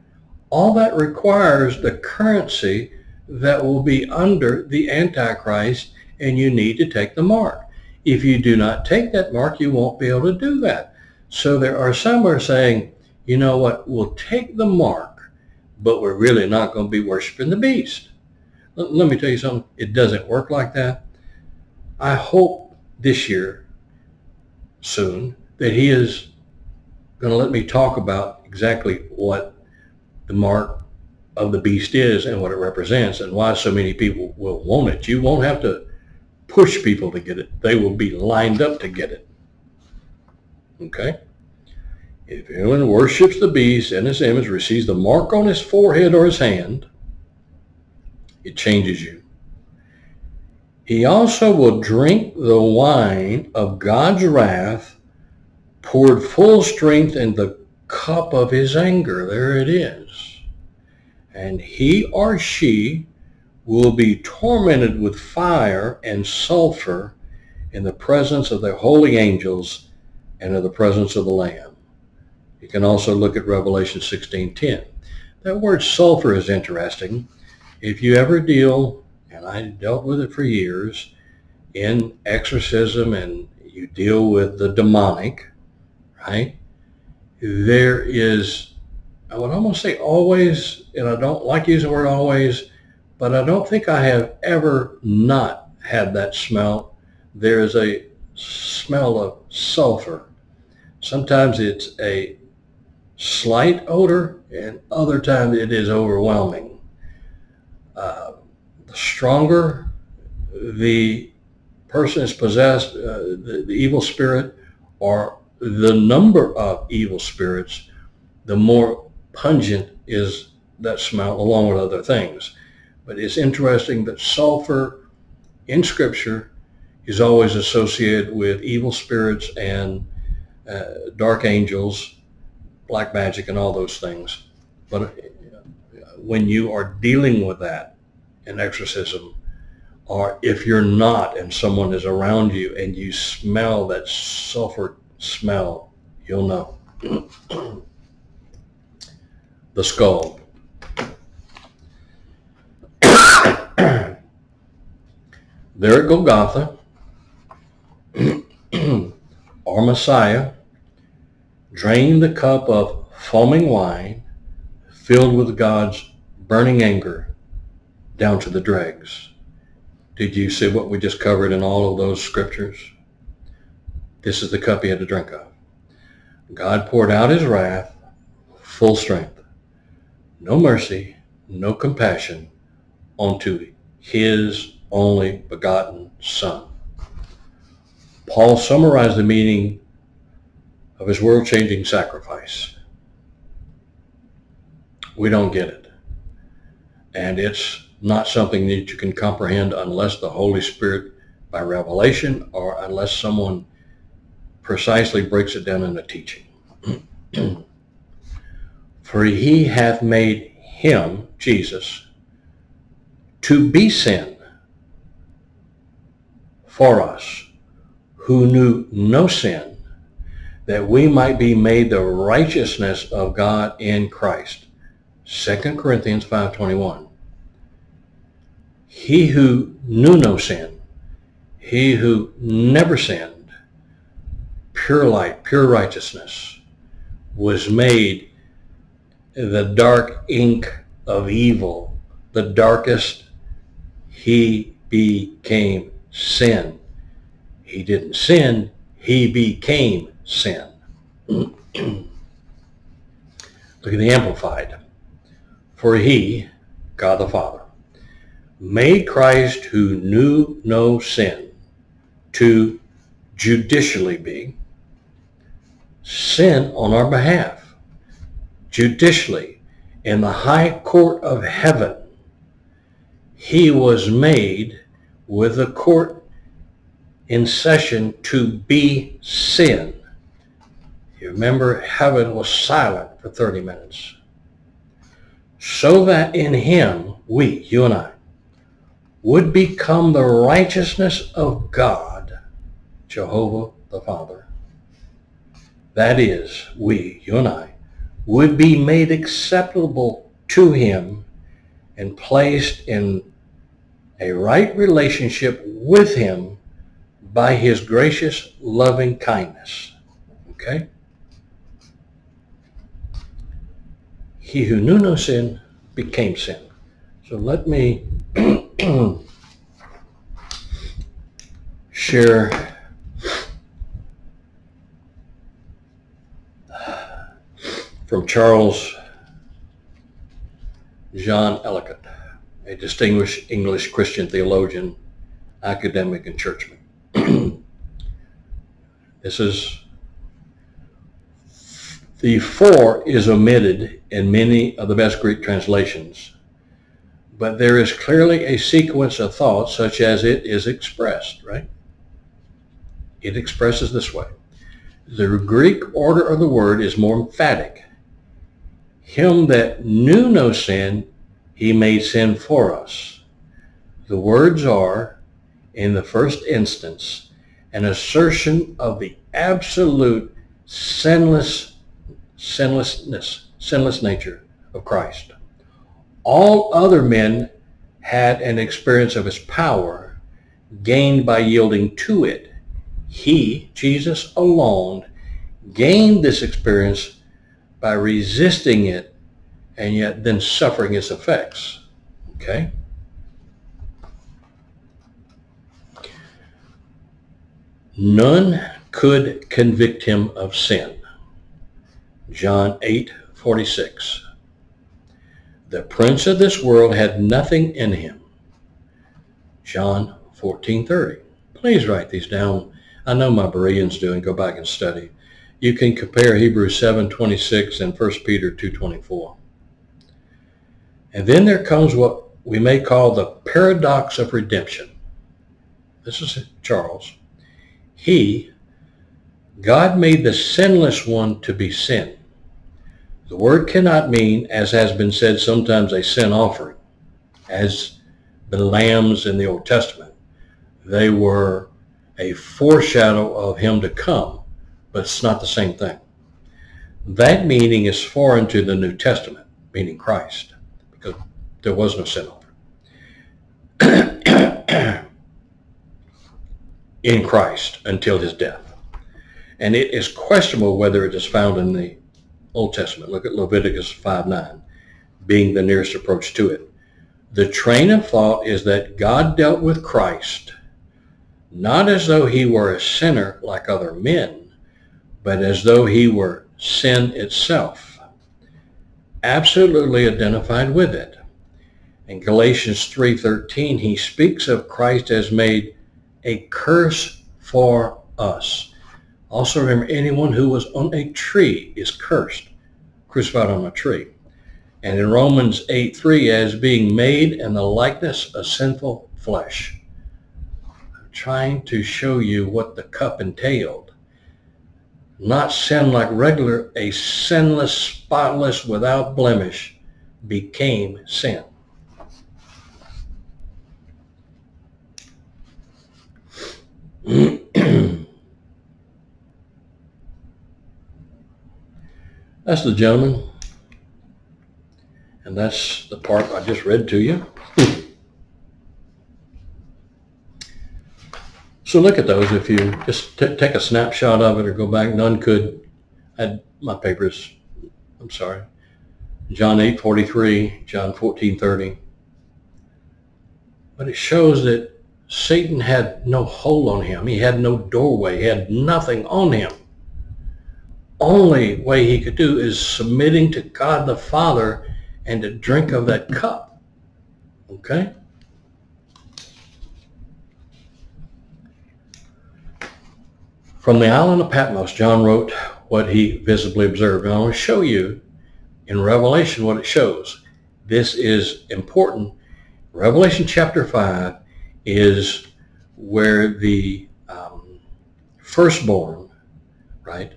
All that requires the currency that will be under the Antichrist and you need to take the mark. If you do not take that mark, you won't be able to do that. So there are some who are saying, you know what, we'll take the mark but we're really not going to be worshiping the beast. L- let me tell you something. It doesn't work like that. I hope this year, soon, that he is going to let me talk about exactly what the mark of the beast is and what it represents and why so many people will want it. You won't have to push people to get it. They will be lined up to get it. Okay? If anyone worships the beast and his image, receives the mark on his forehead or his hand, it changes you. He also will drink the wine of God's wrath, poured full strength in the cup of his anger. There it is. And he or she will be tormented with fire and sulfur in the presence of the holy angels and in the presence of the Lamb. You can also look at Revelation 16:10. That word sulfur is interesting. If you ever deal, and I dealt with it for years, in exorcism and you deal with the demonic, right? There is, I would almost say always, and I don't like using the word always, but I don't think I have ever not had that smell. There is a smell of sulfur. Sometimes it's a slight odor, and other times it is overwhelming. Uh, the stronger the person is possessed, uh, the, the evil spirit, or the number of evil spirits, the more pungent is that smell along with other things. But it's interesting that sulfur in Scripture is always associated with evil spirits and uh, dark angels black magic and all those things. But when you are dealing with that in exorcism, or if you're not and someone is around you and you smell that sulfur smell, you'll know. [CLEARS THROAT] the skull. [COUGHS] there at Golgotha, [CLEARS THROAT] our Messiah drained the cup of foaming wine filled with God's burning anger down to the dregs. Did you see what we just covered in all of those scriptures? This is the cup he had to drink of. God poured out his wrath, full strength, no mercy, no compassion onto his only begotten son. Paul summarized the meaning of his world-changing sacrifice. We don't get it. And it's not something that you can comprehend unless the Holy Spirit by revelation or unless someone precisely breaks it down in a teaching. [CLEARS THROAT] For he hath made him, Jesus, to be sin for us who knew no sin, that we might be made the righteousness of God in Christ. 2 Corinthians 5.21 He who knew no sin, he who never sinned, pure light, pure righteousness, was made the dark ink of evil, the darkest, he became sin. He didn't sin, he became sin. [CLEARS THROAT] Look at the Amplified. For he, God the Father, made Christ who knew no sin to judicially be sin on our behalf, judicially in the high court of heaven. He was made with a court in session to be sin. You remember heaven was silent for 30 minutes. So that in him, we, you and I, would become the righteousness of God, Jehovah the Father. That is, we, you and I, would be made acceptable to him and placed in a right relationship with him by his gracious loving kindness. Okay? He who knew no sin became sin. So let me [CLEARS THROAT] share from Charles John Ellicott, a distinguished English Christian theologian, academic, and churchman. [CLEARS THROAT] this is the for is omitted in many of the best Greek translations, but there is clearly a sequence of thought such as it is expressed, right? It expresses this way. The Greek order of the word is more emphatic. Him that knew no sin, he made sin for us. The words are, in the first instance an assertion of the absolute sinless, sinlessness, sinless nature of Christ. All other men had an experience of his power gained by yielding to it. He, Jesus alone, gained this experience by resisting it and yet then suffering its effects. Okay? None could convict him of sin. John 8, 46. The prince of this world had nothing in him. John 14, 30. Please write these down. I know my Bereans do and go back and study. You can compare Hebrews 7, 26 and 1 Peter 2, 24. And then there comes what we may call the paradox of redemption. This is Charles. He, God made the sinless one to be sin. The word cannot mean, as has been said sometimes, a sin offering, as the lambs in the Old Testament. They were a foreshadow of him to come, but it's not the same thing. That meaning is foreign to the New Testament, meaning Christ, because there was no sin offering. [CLEARS THROAT] in Christ until his death. And it is questionable whether it is found in the Old Testament. Look at Leviticus 5.9, being the nearest approach to it. The train of thought is that God dealt with Christ not as though he were a sinner like other men, but as though he were sin itself, absolutely identified with it. In Galatians 3.13, he speaks of Christ as made a curse for us. Also remember, anyone who was on a tree is cursed, crucified on a tree. And in Romans 8, 3, as being made in the likeness of sinful flesh. I'm trying to show you what the cup entailed. Not sin like regular, a sinless, spotless, without blemish became sin. [CLEARS THROAT] That's the gentleman. And that's the part I just read to you. so look at those if you just take a snapshot of it or go back. None could. I had my papers. I'm sorry. John 8, 43, John 14, 30. But it shows that Satan had no hold on him. He had no doorway. He had nothing on him only way he could do is submitting to God the Father and to drink of that cup. Okay? From the island of Patmos, John wrote what he visibly observed. And I want to show you in Revelation what it shows. This is important. Revelation chapter 5 is where the um, firstborn, right,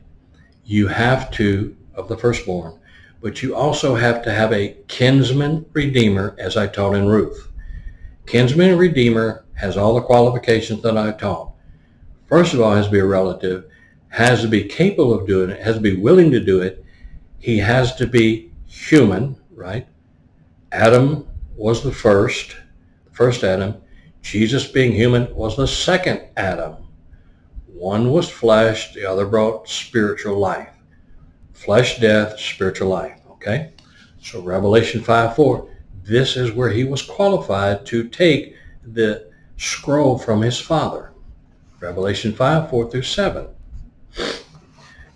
you have to, of the firstborn, but you also have to have a kinsman redeemer, as I taught in Ruth. Kinsman redeemer has all the qualifications that I taught. First of all, has to be a relative, has to be capable of doing it, has to be willing to do it. He has to be human, right? Adam was the first, the first Adam. Jesus being human was the second Adam. One was flesh, the other brought spiritual life. Flesh, death, spiritual life. Okay? So Revelation 5, 4, this is where he was qualified to take the scroll from his father. Revelation 5, 4 through 7.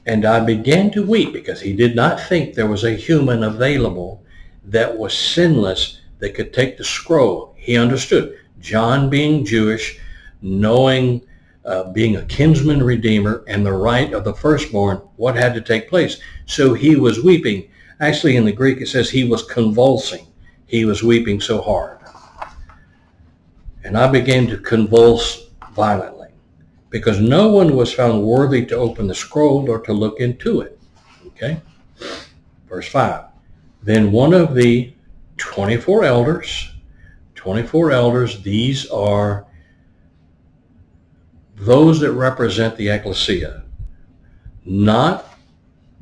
And I began to weep because he did not think there was a human available that was sinless that could take the scroll. He understood. John being Jewish, knowing uh, being a kinsman redeemer and the right of the firstborn, what had to take place. So he was weeping. Actually, in the Greek, it says he was convulsing. He was weeping so hard. And I began to convulse violently because no one was found worthy to open the scroll or to look into it. Okay? Verse 5. Then one of the 24 elders, 24 elders, these are those that represent the ecclesia, not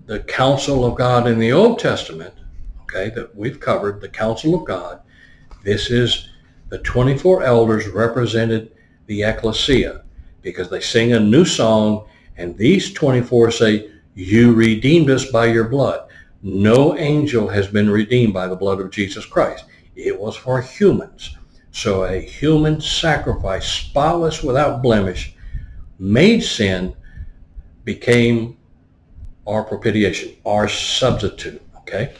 the council of God in the Old Testament, okay, that we've covered, the council of God. This is the 24 elders represented the ecclesia because they sing a new song and these 24 say, you redeemed us by your blood. No angel has been redeemed by the blood of Jesus Christ. It was for humans. So a human sacrifice, spotless without blemish, made sin became our propitiation, our substitute. Okay?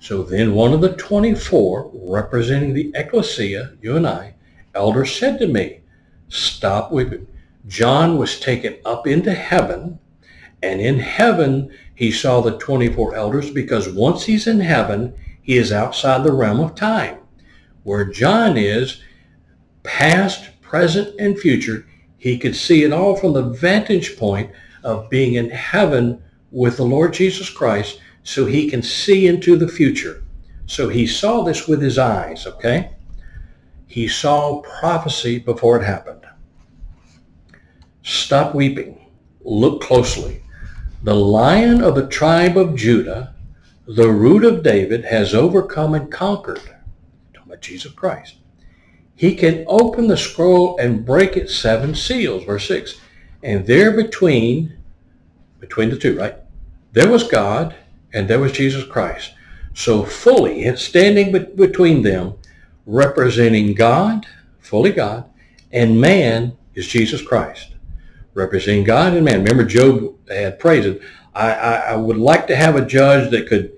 So then one of the 24, representing the ecclesia, you and I, elder said to me, stop weeping. John was taken up into heaven, and in heaven he saw the 24 elders because once he's in heaven, he is outside the realm of time. Where John is, past, present, and future, he could see it all from the vantage point of being in heaven with the Lord Jesus Christ so he can see into the future. So he saw this with his eyes, okay? He saw prophecy before it happened. Stop weeping. Look closely. The lion of the tribe of Judah, the root of David, has overcome and conquered. Talking about Jesus Christ he can open the scroll and break its seven seals, verse 6. And there between, between the two, right? There was God and there was Jesus Christ. So fully, standing between them, representing God, fully God, and man is Jesus Christ. Representing God and man. Remember Job had praised I, I, I would like to have a judge that could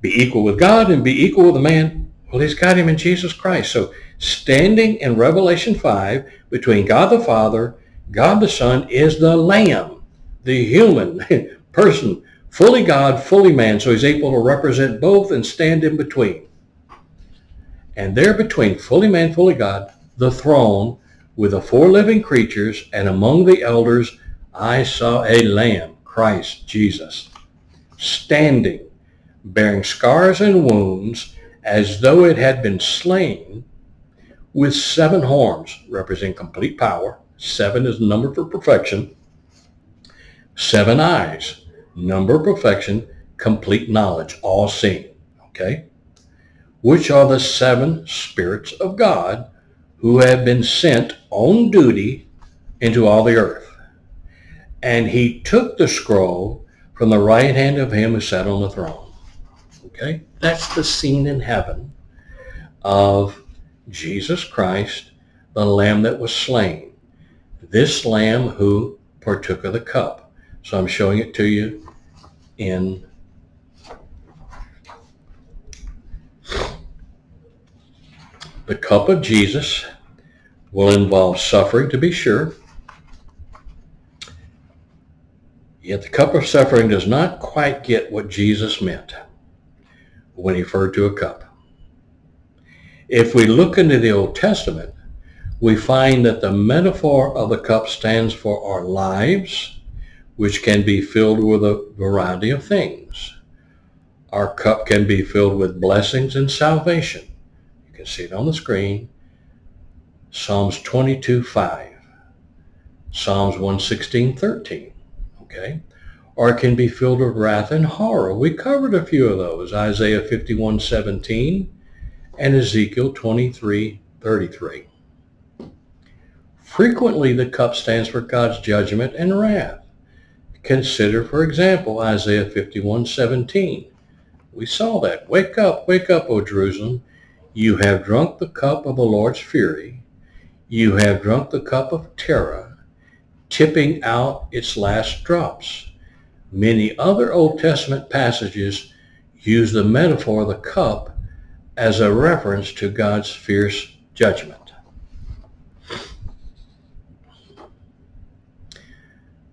be equal with God and be equal with a man. Well, he's got him in Jesus Christ. So standing in Revelation 5 between God the Father, God the Son is the Lamb. the human [LAUGHS] person, fully God, fully man, so he's able to represent both and stand in between. And there between, fully man, fully God, the throne with the four living creatures, and among the elders I saw a lamb, Christ Jesus, standing, bearing scars and wounds, as though it had been slain, with seven horns, representing complete power. Seven is the number for perfection. Seven eyes, number of perfection, complete knowledge, all seeing. Okay? Which are the seven spirits of God who have been sent on duty into all the earth. And he took the scroll from the right hand of him who sat on the throne. Okay? That's the scene in heaven of Jesus Christ, the lamb that was slain. This lamb who partook of the cup. So I'm showing it to you in the cup of Jesus will involve suffering to be sure. Yet the cup of suffering does not quite get what Jesus meant when he referred to a cup. If we look into the Old Testament, we find that the metaphor of the cup stands for our lives, which can be filled with a variety of things. Our cup can be filled with blessings and salvation. You can see it on the screen. Psalms 22, 5. Psalms 116, 13. Okay? Or can be filled with wrath and horror. We covered a few of those. Isaiah 51, 17 and Ezekiel 23, 33. Frequently the cup stands for God's judgment and wrath. Consider, for example, Isaiah 51, 17. We saw that. Wake up, wake up, O Jerusalem. You have drunk the cup of the Lord's fury. You have drunk the cup of terror, tipping out its last drops. Many other Old Testament passages use the metaphor of the cup as a reference to God's fierce judgment.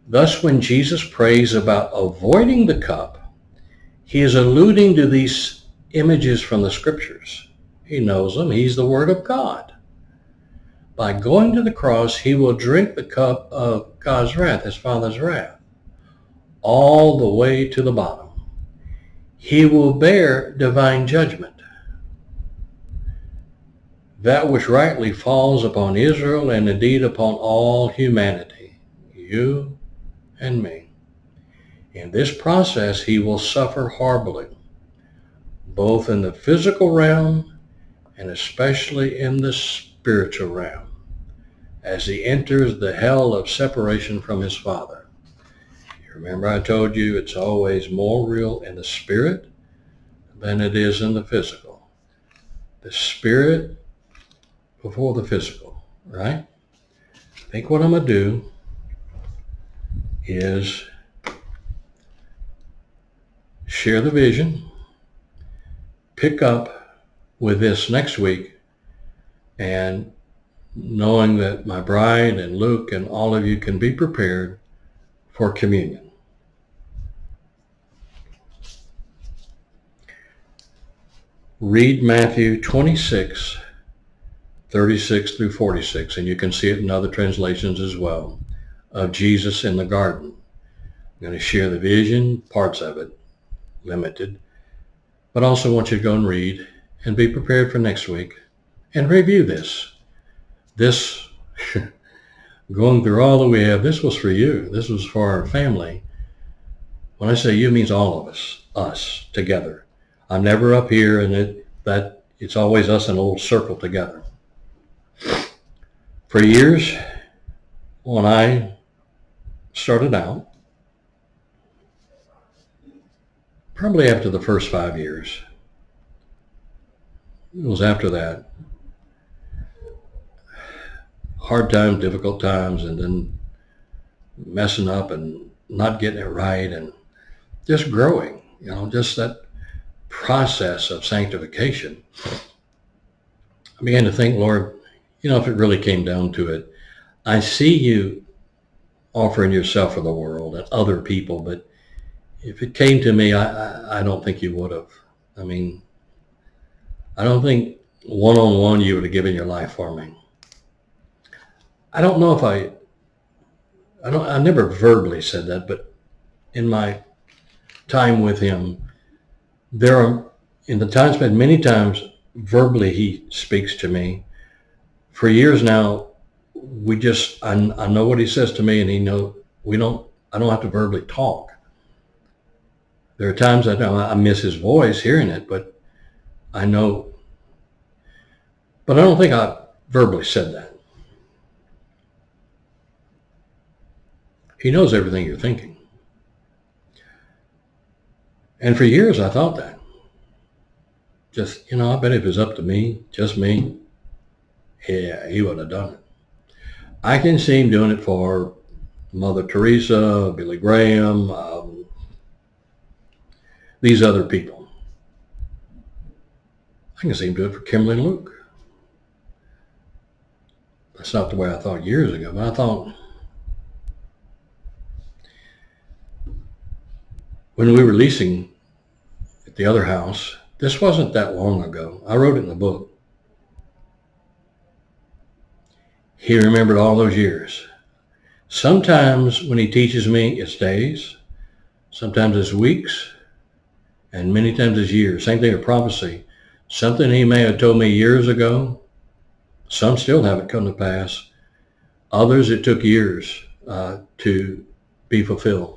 Thus, when Jesus prays about avoiding the cup, he is alluding to these images from the scriptures. He knows them. He's the Word of God. By going to the cross, he will drink the cup of God's wrath, his Father's wrath, all the way to the bottom. He will bear divine judgment that which rightly falls upon Israel and indeed upon all humanity, you and me. In this process, he will suffer horribly, both in the physical realm and especially in the spiritual realm, as he enters the hell of separation from his Father. Remember I told you it's always more real in the spirit than it is in the physical. The spirit before the physical, right? I think what I'm going to do is share the vision, pick up with this next week, and knowing that my bride and Luke and all of you can be prepared for communion. Read Matthew 26, 36 through 46, and you can see it in other translations as well, of Jesus in the garden. I'm going to share the vision, parts of it, limited, but also want you to go and read and be prepared for next week and review this. This, [LAUGHS] going through all that we have, this was for you. This was for our family. When I say you, means all of us, us together. I'm never up here and it, that it's always us in a little circle together. For years, when I started out, probably after the first five years, it was after that, hard times, difficult times, and then messing up and not getting it right and just growing, you know, just that process of sanctification. I began to think, Lord, you know, if it really came down to it, I see you offering yourself for the world and other people, but if it came to me, I, I, I don't think you would have. I mean, I don't think one-on-one you would have given your life for me. I don't know if I, I don't, I never verbally said that, but in my time with him, there are, in the time spent many times, verbally he speaks to me. For years now, we just, I, I know what he says to me and he know, we don't, I don't have to verbally talk. There are times I, I miss his voice hearing it, but I know, but I don't think I verbally said that. He knows everything you're thinking. And for years I thought that. Just, you know, I bet if it was up to me, just me, yeah, he would have done it. I can see him doing it for Mother Teresa, Billy Graham, um, these other people. I can see him do it for Kimberly and Luke. That's not the way I thought years ago, but I thought when we were leasing at the other house, this wasn't that long ago. I wrote it in the book. He remembered all those years. Sometimes when he teaches me, it's days. Sometimes it's weeks. And many times it's years. Same thing with prophecy. Something he may have told me years ago, some still haven't come to pass. Others, it took years uh, to be fulfilled.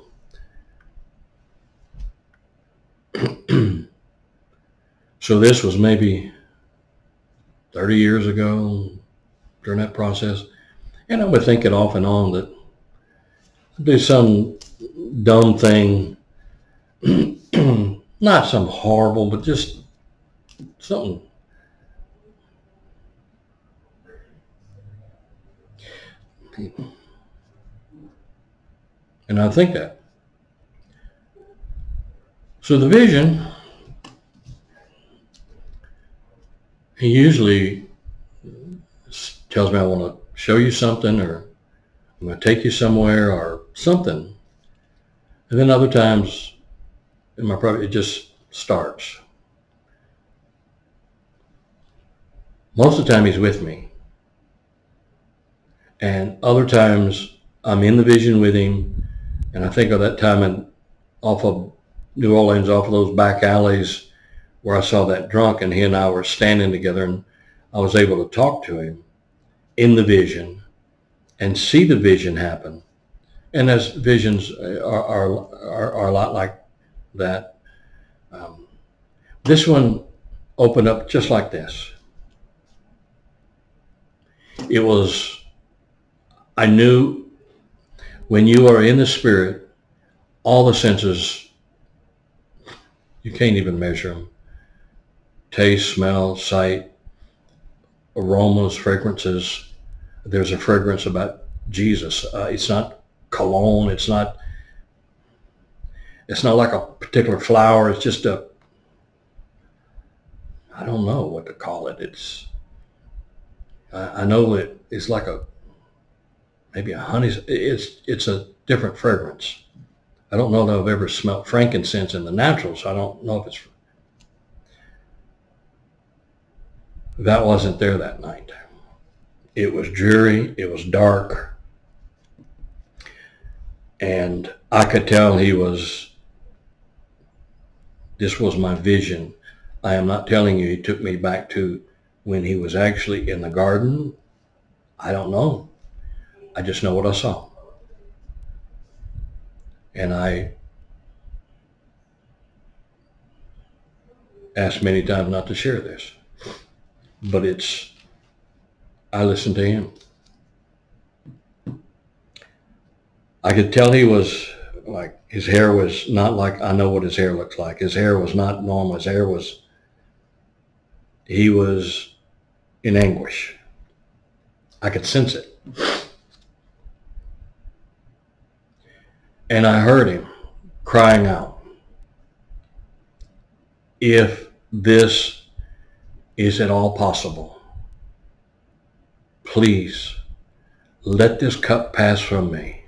[CLEARS THROAT] so this was maybe 30 years ago during that process. And I would think it off and on that I'd do some dumb thing, [CLEARS THROAT] not some horrible, but just something. And I think that. So the vision, he usually tells me I want to show you something or I'm going to take you somewhere or something. And then other times in my private, it just starts. Most of the time he's with me. And other times I'm in the vision with him. And I think of that time in, off of New Orleans off of those back alleys where I saw that drunk and he and I were standing together and I was able to talk to him in the vision and see the vision happen. And as visions are, are, are, are a lot like that. Um, this one opened up just like this. It was, I knew when you are in the spirit, all the senses you can't even measure them. Taste, smell, sight, aromas, fragrances. There's a fragrance about Jesus. Uh, it's not cologne. It's not. It's not like a particular flower. It's just a. I don't know what to call it. It's. I, I know that it's like a. Maybe a honey. It's it's a different fragrance. I don't know that I've ever smelt frankincense in the natural, so I don't know if it's... That wasn't there that night. It was dreary. It was dark. And I could tell he was, this was my vision. I am not telling you he took me back to when he was actually in the garden. I don't know. I just know what I saw. And I asked many times not to share this, but it's, I listened to him. I could tell he was like, his hair was not like, I know what his hair looks like. His hair was not normal. His hair was, he was in anguish. I could sense it. And I heard him crying out, if this is at all possible, please let this cup pass from me.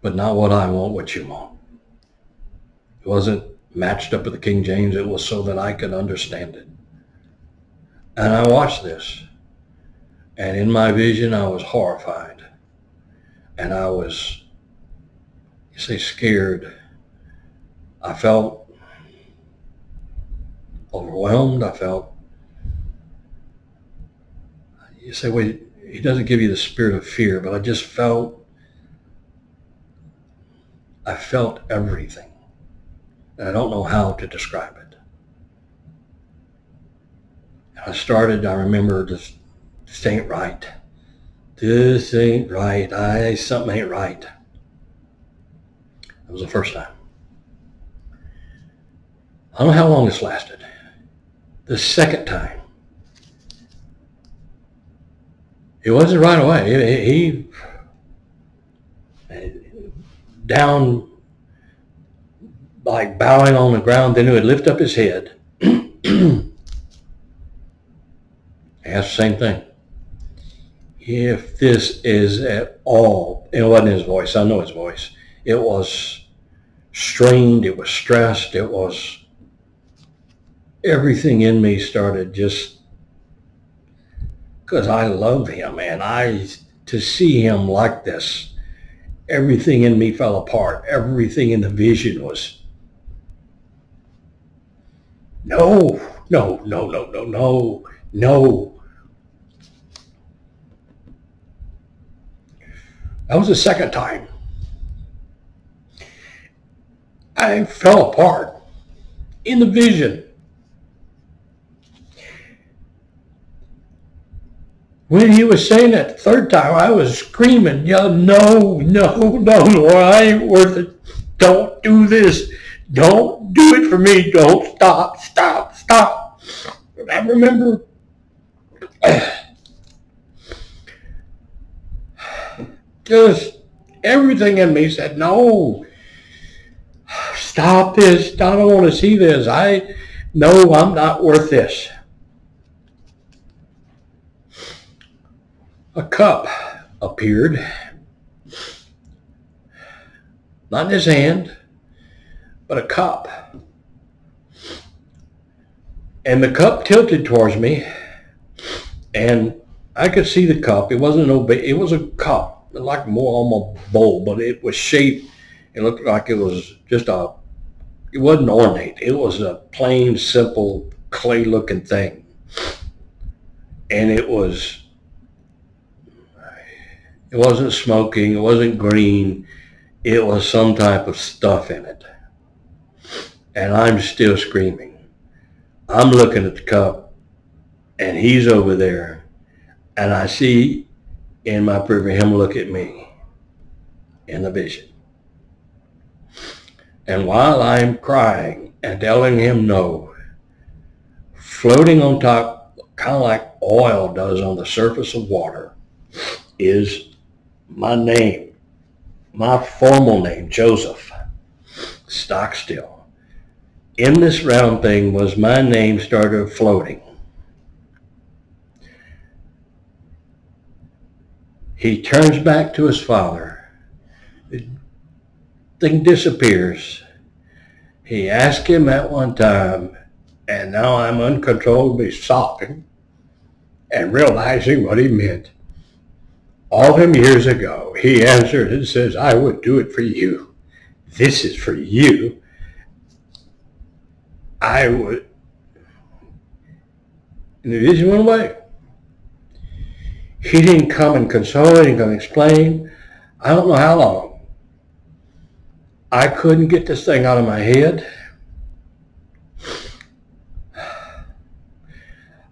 but not what I want, what you want. It wasn't matched up with the King James. It was so that I could understand it. And I watched this. And in my vision, I was horrified. And I was, you say, scared. I felt overwhelmed. I felt, you say, wait, he doesn't give you the spirit of fear, but I just felt, I felt everything. And I don't know how to describe it. I started, I remember just, this ain't right. This ain't right. I, something ain't right. That was the first time. I don't know how long this lasted. The second time, it wasn't right away. He, he eh, down, like bowing on the ground, then he would lift up his head. [CLEARS THROAT] ask the same thing. If this is at all, it wasn't his voice, I know his voice. It was strained, it was stressed, it was everything in me started just because I love him and I to see him like this, everything in me fell apart. Everything in the vision was no, no, no, no, no, no, no. That was the second time. I fell apart in the vision. When he was saying that third time, I was screaming, yelling, no, no, no, Lord, I ain't worth it. Don't do this. Don't do it for me. Don't stop, stop, stop. I remember just everything in me said, no, stop this. I don't want to see this. I know I'm not worth this. A cup appeared, not in his hand, but a cup. And the cup tilted towards me, and I could see the cup. It wasn't no, it was a cup like more almost bowl, but it was shaped. It looked like it was just a. It wasn't ornate. It was a plain, simple clay-looking thing, and it was. It wasn't smoking. It wasn't green. It was some type of stuff in it, and I'm still screaming. I'm looking at the cup, and he's over there, and I see in my prayer him look at me in the vision. And while I'm crying and telling him no, floating on top, kind of like oil does on the surface of water, is my name, my formal name, Joseph Stockstill. In this round thing was my name started floating. He turns back to his father. The thing disappears. He asked him at one time, and now I'm uncontrollably sobbing and realizing what he meant. All them years ago, he answered and says, I would do it for you. This is for you. I would. And the vision went away. He didn't come and console, didn't come and explain. I don't know how long. I couldn't get this thing out of my head.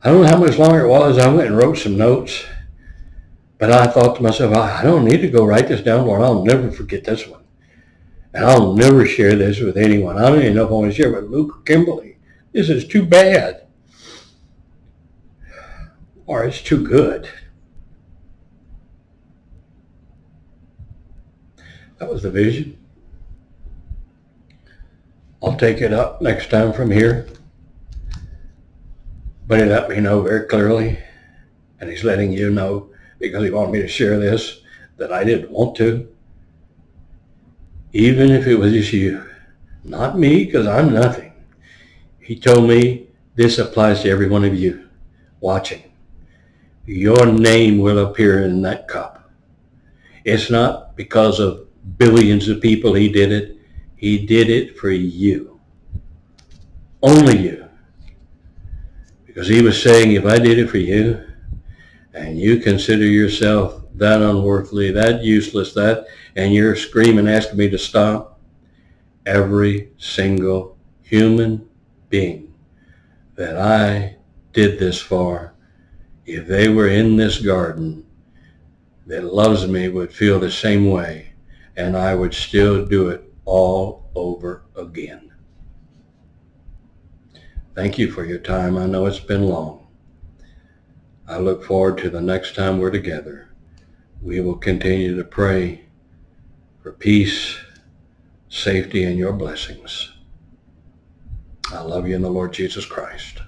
I don't know how much longer it was. I went and wrote some notes. But I thought to myself, I don't need to go write this down, Lord. I'll never forget this one. And I'll never share this with anyone. I don't even know if I want to share it with Luke or Kimberly. This is too bad. Or it's too good. That was the vision. I'll take it up next time from here. But he let me know very clearly, and he's letting you know because he wanted me to share this that I didn't want to. even if it was just you, not me, because I'm nothing. He told me this applies to every one of you watching. Your name will appear in that cup. It's not because of billions of people he did it. He did it for you. Only you. Because he was saying, if I did it for you, and you consider yourself that unworthily, that useless, that, and you're screaming, asking me to stop, every single human being that I did this for, if they were in this garden that loves me would feel the same way, and I would still do it all over again. Thank you for your time. I know it's been long. I look forward to the next time we're together. We will continue to pray for peace, safety, and your blessings. I love you in the Lord Jesus Christ.